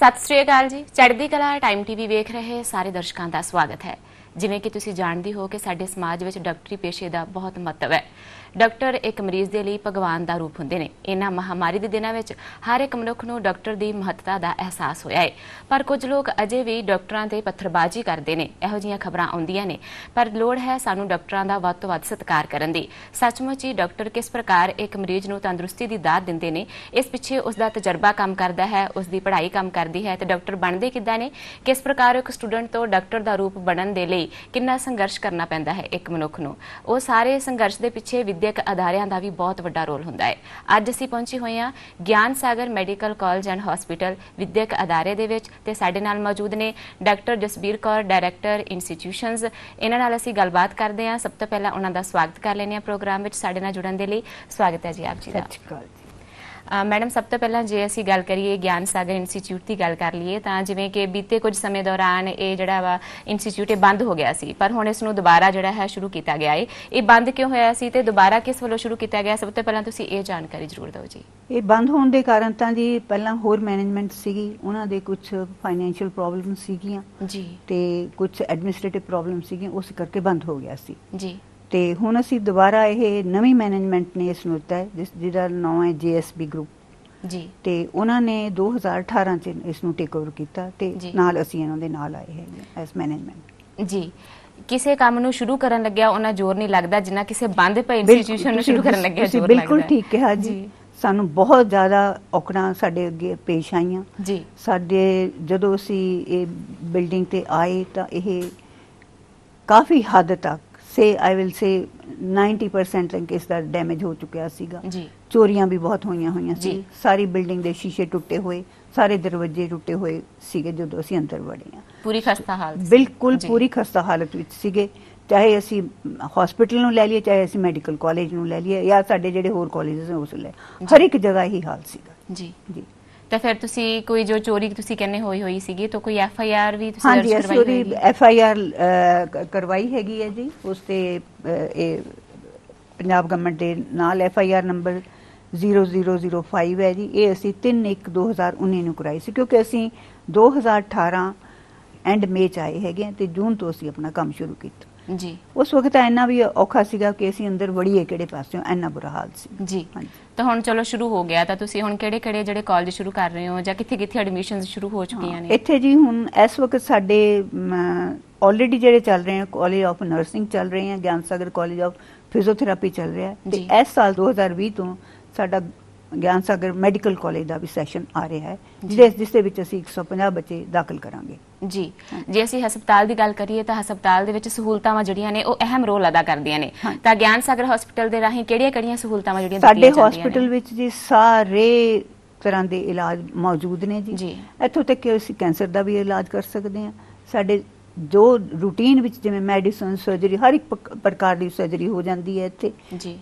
ਸਤਿ ਸ੍ਰੀ ਅਕਾਲ ਜੀ। ਚੜ੍ਹਦੀ ਕਲਾ ਟਾਈਮ ਟੀਵੀ ਵੇਖ ਰਹੇ ਸਾਰੇ ਦਰਸ਼ਕਾਂ ਦਾ ਸਵਾਗਤ ਹੈ। ਜਿਵੇਂ ਕਿ ਤੁਸੀਂ ਜਾਣਦੇ ਹੋ ਕਿ ਸਾਡੇ ਸਮਾਜ ਵਿੱਚ ਡਾਕਟਰੀ ਪੇਸ਼ੇ ਦਾ ਬਹੁਤ ਮਹੱਤਵ ਹੈ। ਡਾਕਟਰ ਇੱਕ ਮਰੀਜ਼ ਦੇ ਲਈ ਭਗਵਾਨ ਦਾ ਰੂਪ ਹੁੰਦੇ ਨੇ। ਇਹਨਾਂ ਮਹਾਮਾਰੀ ਦੇ ਦਿਨਾਂ ਵਿੱਚ ਹਰ ਇੱਕ ਮਨੁੱਖ ਨੂੰ ਡਾਕਟਰ ਦੀ ਮਹੱਤਤਾ ਦਾ ਅਹਿਸਾਸ ਹੋਇਆ ਹੈ ਪਰ ਕੁਝ ਲੋਕ ਅਜੇ ਵੀ ਡਾਕਟਰਾਂ ਤੇ ਪੱਥਰਬਾਜ਼ੀ ਕਰਦੇ ਨੇ। ਇਹੋ ਜਿਹੀਆਂ ਖਬਰਾਂ ਆਉਂਦੀਆਂ ਨੇ। ਪਰ ਲੋੜ ਹੈ ਸਾਨੂੰ ਡਾਕਟਰਾਂ ਦਾ ਵੱਧ ਤੋਂ ਵੱਧ ਸਤਿਕਾਰ ਕਰਨ ਦੀ। ਸੱਚਮੁੱਚ ਹੀ ਡਾਕਟਰ ਕਿਸ ਪ੍ਰਕਾਰ ਇੱਕ ਮਰੀਜ਼ ਨੂੰ ਤੰਦਰੁਸਤੀ ਦੀ ਦਾਤ ਦਿੰਦੇ ਨੇ, ਇਸ ਪਿੱਛੇ ਉਸ ਦਾ ਤਜਰਬਾ ਕੰਮ ਕਰਦਾ ਹੈ, ਉਸ ਦੀ ਪੜ੍ਹਾਈ ਕੰਮ ਕਰਦੀ ਹੈ ਤੇ ਡਾਕਟਰ ਬਣਦੇ ਕਿੱਦਾਂ ਨੇ? ਕਿਸ ਪ੍ਰਕਾਰ ਇੱਕ ਸਟੂਡੈਂਟ ਤੋਂ ਡਾਕਟਰ ਦਾ ਰੂਪ ਬਣਨ ਦੇ ਲਈ ਕਿੰਨਾ ਸੰਘਰਸ਼ ਕਰਨਾ ਪੈਂਦਾ ਹੈ ਇੱਕ ਮਨੁੱਖ ਨੂੰ? ਉਹ ਸਾਰੇ ਸੰਘਰਸ਼ ਦੇ ਪਿੱਛੇ ਵਿੱਦਿਅਕ ਅਦਾਰਿਆਂ ਦਾ ਵੀ ਬਹੁਤ ਵੱਡਾ ਰੋਲ ਹੁੰਦਾ ਹੈ। ਅੱਜ ਅਸੀਂ ਪਹੁੰਚੇ ਹੋਏ ਹਾਂ Gian Sagar medical college and hospital ਵਿੱਦਿਅਕ ਅਦਾਰੇ ਦੇ ਵਿੱਚ ਤੇ ਸਾਡੇ ਨਾਲ ਮੌਜੂਦ ਨੇ doctor Jasbir Kaur, director institutions ਇਹਨਾਂ ਨਾਲ ਅਸੀਂ ਗੱਲਬਾਤ ਕਰਦੇ ਹਾਂ। ਸਭ ਤੋਂ ਪਹਿਲਾਂ ਉਹਨਾਂ ਦਾ ਸਵਾਗਤ ਕਰ ਲੈਂਦੇ ਹਾਂ ਪ੍ਰੋਗਰਾਮ ਵਿੱਚ ਸਾਡੇ ਨਾਲ ਜੁੜਨ ਦੇ ਲਈ। ਸਵਾਗਤ ਹੈ ਜੀ ਆਪ ਜੀ ਦਾ। ਸਤਿ ਸ਼੍ਰੀ ਅਕਾਲ ਜੀ। ਮੈਡਮ ਸਭ ਤੋਂ ਪਹਿਲਾਂ ਜੇ ਅਸੀਂ ਗੱਲ ਕਰੀਏ ਗਿਆਨ ਸਾਗਰ ਇੰਸਟੀਚਿਊਟ ਦੀ ਗੱਲ ਕਰ ਲਈਏ ਤਾਂ ਜਿਵੇਂ ਕਿ ਬੀਤੇ ਕੁਝ ਸਮੇਂ ਦੌਰਾਨ ਇਹ ਜਿਹੜਾ ਵਾ ਇੰਸਟੀਚਿਊਟ ਇਹ ਬੰਦ ਹੋ ਗਿਆ ਸੀ ਪਰ ਹੁਣ ਇਸ ਨੂੰ ਦੁਬਾਰਾ ਜਿਹੜਾ ਹੈ ਸ਼ੁਰੂ ਕੀਤਾ ਗਿਆ ਹੈ ਇਹ ਬੰਦ ਕਿਉਂ ਹੋਇਆ ਸੀ ਤੇ ਦੁਬਾਰਾ ਕਿਸ ਵੱਲੋਂ ਸ਼ੁਰੂ ਕੀਤਾ ਗਿਆ? ਸਭ ਤੋਂ ਪਹਿਲਾਂ ਤੁਸੀਂ ਇਹ ਜਾਣਕਾਰੀ ਜ਼ਰੂਰ ਦਿਓ ਜੀ। ਇਹ ਬੰਦ ਹੋਣ ਦੇ ਕਾਰਨ ਤਾਂ ਜੀ ਪਹਿਲਾਂ ਹੋਰ ਮੈਨੇਜਮੈਂਟ ਸੀਗੀ ਉਹਨਾਂ ਦੇ ਕੁਝ ਫਾਈਨੈਂਸ਼ੀਅਲ ਪ੍ਰੋਬਲਮ ਸੀਗੀਆਂ। ਜੀ। ਤੇ ਕੁਝ ਐਡਮਿਨਿਸਟ੍ਰੇਟਿਵ ਪ੍ਰੋਬਲਮ ਸੀਗੀਆਂ ਉਸ ਕਰਕੇ ਬੰਦ ਹੋ ਗਿਆ ਸੀ। ਜੀ। ਤੇ ਹੁਣ ਅਸੀਂ ਦੁਬਾਰਾ ਇਹ ਨਵੀਂ ਮੈਨੇਜਮੈਂਟ ਨੇ ਇਸ ਨੂੰ ਦਿੱਤਾ ਹੈ ਜਿਸ ਜਿਹਦਾ ਨਾਮ ਹੈ ਜੀਐਸਬੀ ਗਰੁੱਪ ਜੀ। ਤੇ ਉਹਨਾਂ ਨੇ 2018 ਚ ਇਸ ਨੂੰ ਟੇਕ ਓਵਰ ਕੀਤਾ ਤੇ। ਨਾਲ ਅਸੀਂ ਇਹਨਾਂ ਦੇ ਨਾਲ ਆਏ ਹੈਗੇ ਐਸ ਮੈਨੇਜਮੈਂਟ ਜੀ। ਕਿਸੇ ਕੰਮ ਨੂੰ ਸ਼ੁਰੂ ਕਰਨ ਲੱਗਿਆ ਉਹਨਾਂ ਜ਼ੋਰ ਨਹੀਂ ਲੱਗਦਾ ਜਿੰਨਾ ਕਿਸੇ ਬੰਦ ਪਏ ਇੰਸਟੀਚਿਊਸ਼ਨ ਨੂੰ ਸ਼ੁਰੂ ਕਰਨ ਲੱਗਿਆ ਜ਼ੋਰ ਲੱਗਦਾ ਬਿਲਕੁਲ। ਠੀਕ ਕਿਹਾ ਜੀ। ਸਾਨੂੰ ਬਹੁਤ ਜ਼ਿਆਦਾ ਔਕੜਾਂ ਸਾਡੇ ਅੱਗੇ ਪੇਸ਼ ਆਈਆਂ। ਜੀ। ਸਾਡੇ ਜਦੋਂ ਅਸੀਂ ਇਹ ਬਿਲਡਿੰਗ ਤੇ ਆਏ ਤਾਂ ਇਹ ਕਾਫੀ ਹੱਦ ਤੱਕ ਸੇ ਆਈ ਵਿਲ ਸੇ 90% ਤੱਕ ਇਸ ਦਾ ਡੈਮੇਜ ਹੋ ਚੁੱਕਿਆ ਸੀਗਾ ਜੀ ਚੋਰੀਆਂ ਵੀ ਬਹੁਤ ਹੋਈਆਂ ਹੋਈਆਂ ਸੀ। ਸਾਰੀ ਬਿਲਡਿੰਗ ਦੇ ਸ਼ੀਸ਼ੇ ਟੁੱਟੇ ਹੋਏ ਸਾਰੇ ਦਰਵਾਜ਼ੇ ਟੁੱਟੇ ਹੋਏ ਸੀਗੇ ਜਦੋਂ ਅਸੀਂ ਅੰਦਰ ਵੜੇ ਆ ਪੂਰੀ ਖਸਤਾ ਹਾਲਤ। ਬਿਲਕੁਲ। ਪੂਰੀ ਖਸਤਾ ਹਾਲਤ ਵਿੱਚ ਸੀਗੇ ਚਾਹੇ ਅਸੀਂ ਹਸਪੀਟਲ ਨੂੰ ਲੈ ਲਈਏ ਚਾਹੇ ਅਸੀਂ ਮੈਡੀਕਲ ਕਾਲਜ ਨੂੰ ਲੈ ਲਈਏ ਜਾਂ ਸਾਡੇ ਜਿਹੜੇ ਹੋਰ ਕਾਲਜਸ ਨੇ ਉਸ ਲੈ ਹਰ ਇੱਕ ਜਗ੍ਹਾ ਹੀ ਹਾਲ ਸੀਗਾ ਜੀ ਜੀ ਤਾਂ ਫਿਰ ਤੁਸੀਂ ਕੋਈ ਜੋ ਚੋਰੀ ਤੁਸੀਂ ਕਹਿੰਦੇ ਹੋਈ ਹੋਈ ਸੀਗੀ ਤਾਂ ਕੋਈ ਐਫ ਆਈ ਆਰ ਵੀ ਤੁਸੀਂ ਹਾਂਜੀ ਦਰਜ ਕਰਵਾਈ ਉਹਦੀ ਹੋਏਗੀ ਐਫ ਆਈ ਆਰ ਕਰਵਾਈ ਹੈਗੀ ਹੈ ਜੀ। ਉਸ ਤੇ ਇਹ ਪੰਜਾਬ ਗਵਰਨਮੈਂਟ ਦੇ ਨਾਲ ਐਫ ਆਈ ਆਰ ਨੰਬਰ 0005 ਹੈ ਜੀ। ਇਹ ਅਸੀਂ 3/1/2019 ਨੂੰ ਕਰਾਈ ਸੀ ਕਿਉਂਕਿ ਅਸੀਂ 2018 ਐਂਡ ਮਈ ਚ ਆਏ ਹੈਗੇ ਤੇ ਜੂਨ ਤੋਂ ਅਸੀਂ ਆਪਣਾ ਕੰਮ ਸ਼ੁਰੂ ਕੀਤਾ। ਜੀ। ਉਸ ਵਕਤ ਇੰਨਾ ਵੀ ਔਖਾ ਸੀਗਾ ਕਿ ਅਸੀਂ ਅੰਦਰ ਵੜੀਏ ਕਿਹੜੇ ਪਾਸਿਓਂ ਇੰਨਾ ਬੁਰਾ ਹਾਲ ਸੀ। ਜੀ। ਤਾਂ ਹੁਣ ਚਲੋ ਸ਼ੁਰੂ ਹੋ ਗਿਆ ਤਾਂ ਤੁਸੀਂ ਹੁਣ ਕਿਹੜੇ ਕਿਹੜੇ ਜਿਹੜੇ ਕਾਲਜ ਸ਼ੁਰੂ ਕਰ ਰਹੇ ਹੋ ਜਾਂ ਕਿੱਥੇ ਕਿੱਥੇ ਐਡਮਿਸ਼ਨਸ ਸ਼ੁਰੂ ਹੋ ਚੁੱਕੀਆਂ ਨੇ? ਇੱਥੇ ਜੀ ਹੁਣ ਇਸ ਵਕਤ ਸਾਡੇ ਆਲਰੇਡੀ ਜਿਹੜੇ ਚੱਲ ਰਹੇ ਆ ਕਾਲਜ ਆਫ ਨਰਸਿੰਗ ਚੱਲ ਰਹੇ ਆ ਗਿਆਨ ਸਾਗਰ ਕਾਲਜ ਆਫ ਫਿਜ਼ੀਓਥੈਰੇਪੀ ਚੱਲ ਰਿਹਾ। ਤੇ। ਇਸ ਸਾਲ 2020 ਤੋਂ ਸਾਡਾ ਗਿਆਨ ਸਾਗਰ ਮੈਡੀਕਲ ਕਾਲਜ ਦਾ ਵੀ ਸੈਸ਼ਨ ਆ ਰਿਹਾ ਹੈ ਜਿਸ ਜਿਸ ਦੇ ਵਿੱਚ ਅਸੀਂ 150 ਬੱਚੇ ਦਾਖਲ ਕਰਾਂਗੇ ਜੀ ਜੇ ਅਸੀਂ ਹਸਪਤਾਲ ਦੀ ਗੱਲ ਕਰੀਏ ਤਾਂ ਹਸਪਤਾਲ ਦੇ ਵਿੱਚ ਸਹੂਲਤਾਂ ਜਿਹੜੀਆਂ ਨੇ ਉਹ ਅਹਿਮ ਰੋਲ ਅਦਾ ਕਰਦੀਆਂ ਨੇ। ਤਾਂ ਗਿਆਨ ਸਾਗਰ ਹਸਪੀਟਲ ਦੇ ਰਾਹੀਂ ਕਿਹੜੀਆਂ-ਕਿਹੜੀਆਂ ਸਹੂਲਤਾਂ ਜਿਹੜੀਆਂ ਸਾਡੇ ਨੇ? ਵਿੱਚ ਜੀ ਸਾਰੇ ਤਰ੍ਹਾਂ ਦੇ ਇਲਾਜ ਮੌਜੂਦ ਨੇ ਜੀ। ਇੱਥੋਂ ਤੱਕ ਕਿ ਅਸੀਂ ਕੈਂਸਰ ਦਾ ਵੀ ਇਲਾਜ ਕਰ ਸਕਦੇ ਹਾਂ ਸਾਡੇ ਜੋ ਰੂਟੀਨ ਵਿੱਚ ਜਿਵੇਂ ਮੈਡੀਸਨ ਸਰਜਰੀ ਹਰ ਇੱਕ ਪ੍ਰਕਾਰ ਦੀ ਸਰਜਰੀ ਹੋ ਜਾਂਦੀ ਹੈ ਇੱਥੇ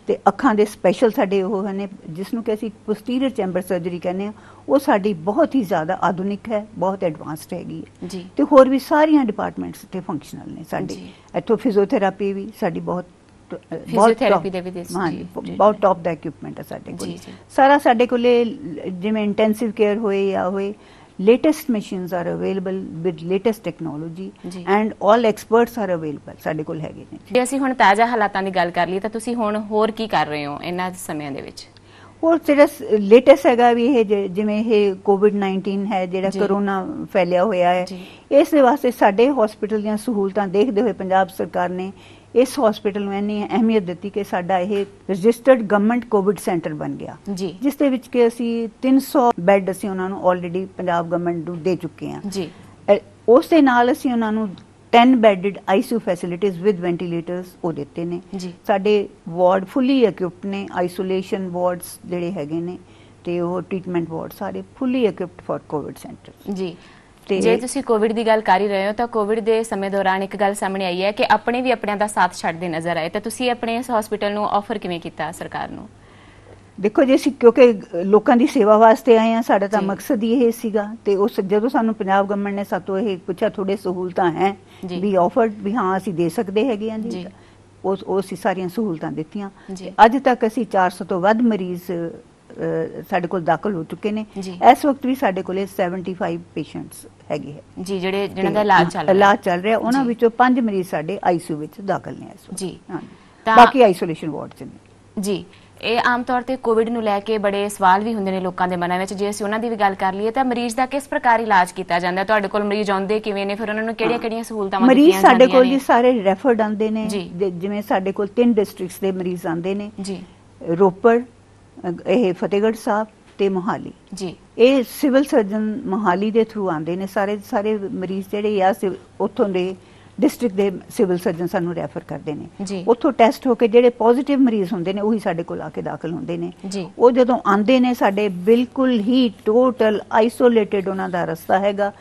ਤੇ ਅੱਖਾਂ ਦੇ ਸਪੈਸ਼ਲ ਸਾਡੇ ਉਹ ਨੇ ਜਿਸ ਨੂੰ ਕਿ ਅਸੀਂ ਪੋਸਟੀਰੀਅਰ ਚੈਂਬਰ ਸਰਜਰੀ ਕਹਿੰਦੇ ਆ ਉਹ ਸਾਡੀ ਬਹੁਤ ਹੀ ਜ਼ਿਆਦਾ ਆਧੁਨਿਕ ਹੈ ਬਹੁਤ ਐਡਵਾਂਸਡ ਹੈਗੀ ਹੈ ਤੇ ਹੋਰ ਵੀ ਸਾਰੀਆਂ ਡਿਪਾਰਟਮੈਂਟਸ ਤੇ ਫੰਕਸ਼ਨਲ ਨੇ ਸਾਡੇ। ਇੱਥੋਂ ਫਿਜ਼ੀਓਥੈਰੇਪੀ ਵੀ ਸਾਡੀ ਬਹੁਤ top- ਦੇ ਵੀ ਦੇ-। ਬਹੁਤ ਟੌਪ ਦਾ ਇਕਵਿਪਮੈਂਟ ਹੈ ਸਾਡੇ ਕੋਲ। ਸਾਰਾ ਸਾਡੇ ਕੋਲੇ ਜਿਵੇਂ ਇੰਟੈਂਸਿਵ ਕੇਅਰ ਹੋਏ ਜਾਂ ਹੋਏ latest machines are available with latest technology ਜੀ। ਐਂਡ 올 ਐਕਸਪਰਟਸ ਆਰ ਅਵੇਲੇਬਲ ਸਾਡੇ ਕੋਲ ਹੈਗੇ ਨੇ ਜੇ ਅਸੀਂ ਹੁਣ ਤਾਜ਼ਾ ਹਾਲਾਤਾਂ ਦੀ ਗੱਲ ਕਰ ਲਈਏ ਤਾਂ ਤੁਸੀਂ ਹੁਣ ਹੋਰ ਕੀ ਕਰ ਰਹੇ ਹੋ ਇਹਨਾਂ ਸਮਿਆਂ ਦੇ ਵਿੱਚ ਹੋਰ ਜਿਹੜਾ ਲੇਟੈਸਟ ਹੈਗਾ ਵੀ ਇਹ ਜਿਵੇਂ ਇਹ ਕੋਵਿਡ 19 ਹੈ ਜਿਹੜਾ। ਕਰੋਨਾ ਫੈਲਿਆ ਹੋਇਆ ਹੈ। ਇਸ ਦੇ ਵਾਸਤੇ ਸਾਡੇ ਹਸਪੀਟਲ ਦੀਆਂ ਸਹੂਲਤਾਂ ਦੇਖਦੇ ਹੋਏ ਪੰਜਾਬ ਸਰਕਾਰ ਨੇ ਇਸ ਹਸਪੀਟਲ ਨੂੰ ਇੰਨੀ ਅਹਿਮੀਅਤ ਦਿੱਤੀ ਕਿ ਸਾਡਾ ਇਹ ਰਜਿਸਟਰਡ ਗਵਰਨਮੈਂਟ ਕੋਵਿਡ ਸੈਂਟਰ ਬਣ ਗਿਆ। ਜੀ। ਜਿਸ ਦੇ ਵਿੱਚ ਕਿ ਅਸੀਂ 300 ਬੈੱਡ ਅਸੀਂ ਉਹਨਾਂ ਨੂੰ ਆਲਰੇਡੀ ਪੰਜਾਬ ਗਵਰਨਮੈਂਟ ਨੂੰ ਦੇ ਚੁੱਕੇ ਹਾਂ। ਜੀ। ਉਸ ਦੇ ਨਾਲ ਅਸੀਂ ਉਹਨਾਂ ਨੂੰ 10 bedded ICU facilities with ventilators ਉਹ ਦਿੱਤੇ ਨੇ। ਸਾਡੇ ਵਾਰਡ ਫੁੱਲੀ ਇਕਵਿਪਡ ਨੇ ਆਈਸੋਲੇਸ਼ਨ ਵਾਰਡਸ ਜਿਹੜੇ ਹੈਗੇ ਨੇ ਤੇ ਉਹ ਟ੍ਰੀਟਮੈਂਟ ਵਾਰਡ ਸਾਰੇ fully equipped for covid centre ਜੀ। ਤੇ- ਜੇ ਤੁਸੀਂ ਕੋਵਿਡ ਦੀ ਗੱਲ ਕਰ ਹੀ ਰਹੇ ਹੋ ਤਾਂ ਕੋਵਿਡ ਦੇ ਸਮੇਂ ਦੌਰਾਨ ਇੱਕ ਗੱਲ ਸਾਹਮਣੇ ਆਈ ਹੈ ਕਿ ਆਪਣੇ ਵੀ ਆਪਣਿਆਂ ਦਾ ਸਾਥ ਛੱਡਦੇ ਨਜ਼ਰ ਆਏ ਤਾਂ ਤੁਸੀਂ ਆਪਣੇ ਇਸ ਹਸਪੀਟਲ ਨੂੰ ਆਫਰ ਕਿਵੇਂ ਕੀਤਾ ਸਰਕਾਰ ਨੂੰ ਦੇਖੋ ਜੀ ਅਸੀਂ ਕਿਉਂਕਿ ਲੋਕਾਂ ਦੀ ਸੇਵਾ ਵਾਸਤੇ ਆਏ ਆ ਸਾਡਾ ਤਾਂ। ਮਕਸਦ ਹੀ ਇਹ ਸੀਗਾ ਤੇ ਉਸ ਜਦੋਂ ਸਾਨੂੰ ਪੰਜਾਬ ਗਵਰਨਮੈਂਟ ਨੇ ਸਾਤੋਂ ਇਹ ਪੁੱਛਿਆ ਥੋੜੇ ਸਹੂਲਤਾਂ ਹੈ। ਵੀ ਆਫਰਡ ਵੀ ਹਾਂ ਅਸੀਂ ਦੇ ਸਕਦੇ ਹੈਗੇ ਆ ਜੀ। ਉਸ ਉਹ ਅਸੀਂ ਸਾਰੀਆਂ ਸਹੂਲਤਾਂ ਦਿੱਤੀਆਂ। ਅੱਜ ਤੱਕ ਅਸੀਂ 400 ਤੋਂ ਵੱਧ ਮਰੀਜ਼ ਸਾਡੇ ਕੋਲ ਦਾਖਲ ਹੋ ਚੁੱਕੇ ਨੇ। ਇਸ ਵਕਤ ਵੀ ਸਾਡੇ ਕੋਲੇ 75 ਪੇਸ਼ੈਂਟਸ ਹੈਗੇ ਹੈ। ਜੀ ਜਿਹੜੇ ਜਿਨ੍ਹਾਂ ਦਾ ਇਲਾਜ ਚੱਲ ਰਿਹਾ। ਇਲਾਜ ਚੱਲ ਰਿਹਾ ਉਹਨਾਂ। ਵਿੱਚੋਂ ਪੰਜ ਮਰੀਜ਼ ਸਾਡੇ ਆਈਸੀਯੂ ਵਿੱਚ ਦਾਖਲ ਨੇ ਇਸ ਵਕਤ। ਜੀ। ਬਾਕੀ ਆਈਸੋਲੇਸ਼ਨ ਵਾਰਡ 'ਚ ਨੇ। ਜੀ। ਇਹ ਆਮ ਤੌਰ ਤੇ ਕੋਵਿਡ ਨੂੰ ਲੈ ਕੇ ਬੜੇ ਸਵਾਲ ਵੀ ਹੁੰਦੇ ਨੇ ਲੋਕਾਂ ਦੇ ਮਨਾਂ ਵਿੱਚ। ਜੇ ਅਸੀਂ ਉਹਨਾਂ ਦੀ ਵੀ ਗੱਲ ਕਰ ਲਈਏ ਤਾਂ ਮਰੀਜ਼ ਦਾ ਕਿਸ ਪ੍ਰਕਾਰ ਇਲਾਜ ਕੀਤਾ ਜਾਂਦਾ? ਤੁਹਾਡੇ ਕੋਲ ਮਰੀਜ਼ ਆਉਂਦੇ ਕਿਵੇਂ ਨੇ? ਫਿਰ ਉਹਨਾਂ ਨੂੰ ਕਿਹੜੀਆਂ-ਕਿਹੜੀਆਂ ਸਹੂਲਤਾਂ ਮਰੀਜ਼ ਦਿੱਤੀਆਂ ਸਾਡੇ ਜਾਂਦੀਆਂ ਕੋਲ ਨੇ? ਜੀ ਸਾਰੇ ਰੈਫਰਡ ਆਉਂਦੇ ਨੇ। ਜਿਵੇਂ ਸਾਡੇ ਕੋਲ ਤਿੰਨ ਡਿਸਟ੍ਰਿਕਟਸ ਦੇ ਮਰੀਜ਼ ਆਉਂਦੇ ਨੇ। ਜੀ। ਰੋਪੜ ਇਹ ਫਤਿਹਗੜ੍ਹ ਸਾਹਿਬ ਤੇ ਮੋਹਾਲੀ। ਜੀ। ਇਹ ਸਿਵਲ ਸਰਜਨ ਮੋਹਾਲੀ ਦੇ ਥਰੂ ਆਉਂਦੇ ਨੇ। ਸਾਰੇ ਸਾਰੇ ਮਰੀਜ਼ ਜਿਹੜੇ ਆ ਉੱਥੋਂ ਦੇ ਡਿਸਟ੍ਰਿਕਟ ਦੇ ਸਿਵਲ ਸਰਜਨ ਸਾਨੂੰ ਰੈਫਰ ਕਰਦੇ ਨੇ। ਉੱਥੋਂ ਟੈਸਟ ਹੋ ਕੇ ਜਿਹੜੇ ਪੋਜ਼ਿਟਿਵ ਮਰੀਜ਼ ਹੁੰਦੇ ਨੇ ਉਹੀ ਸਾਡੇ ਕੋਲ ਆ ਕੇ ਦਾਖਲ ਹੁੰਦੇ ਨੇ। ਉਹ ਜਦੋਂ ਆਉਂਦੇ ਨੇ ਸਾਡੇ ਬਿਲਕੁਲ ਹੀ ਟੋਟਲ ਆਈਸੋਲੇਟਿਡ ਉਹਨਾਂ ਦਾ ਰਸਤਾ ਹੈਗਾ।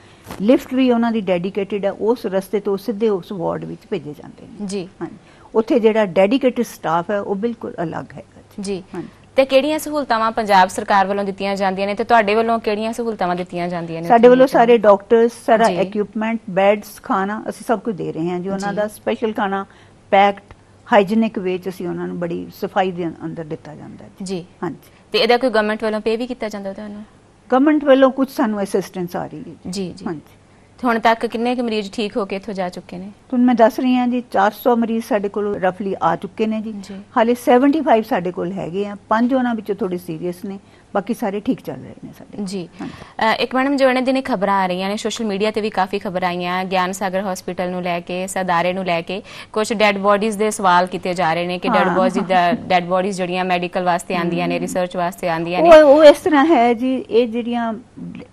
ਲਿਫਟ ਵੀ ਉਹਨਾਂ ਦੀ ਡੈਡੀਕੇਟਿਡ ਹੈ ਉਸ ਰਸਤੇ ਤੋਂ ਸਿੱਧੇ ਉਸ ਵਾਰਡ ਵਿੱਚ ਭੇਜੇ ਜਾਂਦੇ ਨੇ। ਜੀ। ਹਾਂਜੀ। ਉੱਥੇ ਜਿਹੜਾ ਡੈਡੀਕੇਟਿਡ ਸਟਾਫ ਹੈ ਉਹ ਬਿਲਕੁਲ ਅਲੱਗ ਜੀ। ਜੀ। ਹਾਂਜੀ। ਤੇ ਕਿਹੜੀਆਂ ਸਹੂਲਤਾਵਾਂ ਪੰਜਾਬ ਸਰਕਾਰ ਵੱਲੋਂ ਦਿੱਤੀਆਂ ਜਾਂਦੀਆਂ ਨੇ ਤੇ ਤੁਹਾਡੇ ਵੱਲੋਂ ਕਿਹੜੀਆਂ ਸਹੂਲਤਾਂ ਦਿੱਤੀਆਂ ਜਾਂਦੀਆਂ ਨੇ? ਸਾਡੇ ਵੱਲੋਂ ਸਾਰੇ ਡਾਕਟਰਸ ਸਾਰਾ। ਇਕਵਿਪਮੈਂਟ ਬੈੱਡਸ ਖਾਣਾ ਅਸੀਂ ਸਭ ਕੁਝ ਦੇ ਰਹੇ ਹਾਂ ਜੀ। ਉਹਨਾਂ। ਦਾ ਸਪੈਸ਼ਲ ਖਾਣਾ ਪੈਕਡ ਹਾਈਜੀਨਿਕ ਵੇਚ ਅਸੀਂ ਉਹਨਾਂ ਨੂੰ ਬੜੀ ਸਫ਼ਾਈ ਦੇ ਅੰਦਰ ਦਿੱਤਾ ਜਾਂਦਾ ਹੈ ਜੀ। ਹਾਂਜੀ। ਤੇ ਇਹਦਾ ਕੋਈ ਗਵਰਨਮੈਂਟ ਵੱਲੋਂ ਪੇ ਵੀ ਕੀਤਾ ਜਾਂਦਾ ਤੁਹਾਨੂੰ? ਗਵਰਨਮੈਂਟ ਵੱਲੋਂ ਕੁਝ ਸਾਨੂੰ ਅਸਿਸਟੈਂਸ ਆ ਰਹੀ ਹੈ। ਜੀ ਜੀ। ਹਾਂਜੀ। ਤੇ ਹੁਣ ਤੱਕ ਕਿੰਨੇ ਕੁ ਮਰੀਜ਼ ਠੀਕ ਹੋ ਕੇ ਇੱਥੋਂ ਜਾ ਚੁੱਕੇ ਨੇ? ਤੁਹਾਨੂੰ ਮੈਂ ਦੱਸ ਰਹੀ ਹਾਂ ਜੀ 400 ਮਰੀਜ਼ ਸਾਡੇ ਕੋਲ ਰਫਲੀ ਆ ਚੁੱਕੇ ਨੇ ਜੀ। ਜੀ। ਹਾਲੇ 75 ਸਾਡੇ ਕੋਲ ਹੈਗੇ ਆ। ਪੰਜ ਉਹਨਾਂ ਵਿੱਚੋਂ ਥੋੜੇ ਸੀਰੀਅਸ ਨੇ। ਬਾਕੀ ਸਾਰੇ ਠੀਕ ਚੱਲ ਰਹੇ ਨੇ ਸਾਡੇ। ਜੀ। ਇੱਕ ਮੈਡਮ ਜੋ ਇਹਨਾਂ ਦਿਨੇ ਖਬਰਾਂ ਆ ਰਹੀਆਂ ਨੇ ਸੋਸ਼ਲ ਮੀਡੀਆ ਤੇ ਵੀ ਕਾਫੀ ਖਬਰਾਂ ਆਈਆਂ ਗਿਆਨ ਸਾਗਰ ਹਸਪੀਟਲ ਨੂੰ ਲੈ ਕੇ ਸਦਾਰੇ ਨੂੰ ਲੈ ਕੇ ਕੁਝ ਡੈੱਡ ਬੋਡੀਜ਼ ਦੇ ਸਵਾਲ ਕੀਤੇ ਜਾ ਰਹੇ ਨੇ ਕਿ ਡੈੱਡ ਬੋਡੀਜ਼ ਡੈੱਡ ਬੋਡੀਜ਼ ਜਿਹੜੀਆਂ ਮੈਡੀਕਲ ਵਾਸਤੇ ਆਂਦੀਆਂ ਨੇ ਰਿਸਰਚ ਵਾਸਤੇ ਆਂਦੀਆਂ ਨੇ। ਉਹ ਇਸ ਤਰ੍ਹਾਂ ਹੈ ਜੀ ਇਹ ਜਿਹੜੀਆਂ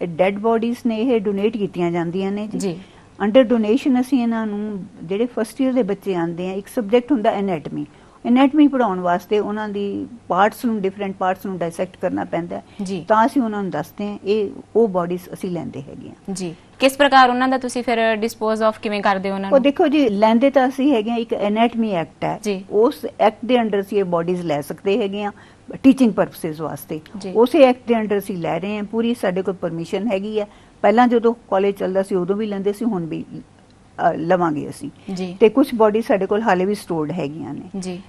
ਡੈੱਡ ਬੋਡੀਜ਼ ਨੇ ਇਹ ਡੋਨੇਟ ਕੀਤੀਆਂ ਜਾਂਦੀਆਂ ਨੇ ਜੀ। ਅੰਡਰ ਡੋਨੇਸ਼ਨ ਅਸੀਂ ਇਹਨਾਂ ਨੂੰ ਜਿਹੜੇ ਫਸਟ ਇਅਰ ਦੇ ਬੱਚੇ ਆਉਂਦੇ ਆ ਇੱਕ ਸਬਜੈਕਟ ਹੁੰਦਾ ਐਨੇਟਮੀ ਐਨੇਟਮੀ ਪੜਾਉਣ ਵਾਸਤੇ ਉਹਨਾਂ ਦੀ ਪਾਰਟਸ ਨੂੰ ਡਿਫਰੈਂਟ ਪਾਰਟਸ ਨੂੰ ਡਾਇਸੈਕਟ ਕਰਨਾ ਪੈਂਦਾ ਹੈ। ਤਾਂ ਅਸੀਂ ਉਹਨਾਂ ਨੂੰ ਦੱਸਦੇ ਹਾਂ ਇਹ ਉਹ ਬੋਡੀਜ਼ ਅਸੀਂ ਲੈਂਦੇ ਹੈਗੇ ਆ ਜੀ। ਕਿਸ ਪ੍ਰਕਾਰ ਉਹਨਾਂ ਦਾ ਤੁਸੀਂ ਫਿਰ ਡਿਸਪੋਜ਼ ਆਫ ਕਿਵੇਂ ਕਰਦੇ ਹੋ ਉਹਨਾਂ ਉਹ ਨੂੰ? ਦੇਖੋ ਜੀ ਲੈਂਦੇ ਤਾਂ ਅਸੀਂ ਹੈਗੇ ਆ ਇੱਕ ਐਨੇਟਮੀ ਐਕਟ ਹੈ। ਉਸ ਐਕਟ ਦੇ ਅੰਡਰ ਅਸੀਂ ਇਹ ਬੋਡੀਜ਼ ਲੈ ਸਕਦੇ ਹੈਗੇ ਆ ਟੀਚਿੰਗ ਪਰਪਸਸ ਵਾਸਤੇ। ਉਸੇ ਐਕਟ ਦੇ ਅੰਡਰ ਅਸੀਂ ਲੈ ਰਹੇ ਹਾਂ ਪੂਰੀ ਸਾਡੇ ਕੋਲ ਪਰਮਿਸ਼ਨ ਹੈਗੀ ਹੈ। ਪਹਿਲਾਂ ਜਦੋਂ ਕਾਲਜ ਚੱਲਦਾ ਸੀ ਉਦੋਂ ਵੀ ਲੈਂਦੇ ਸੀ ਹੁਣ ਵੀ ਲਵਾਂਗੇ ਅਸੀਂ। ਤੇ ਕੁਝ ਬੋਡੀ ਸਾਡੇ ਕੋਲ ਹਾਲੇ ਵੀ ਸਟੋਰਡ ਹੈਗੀਆਂ ਨੇ।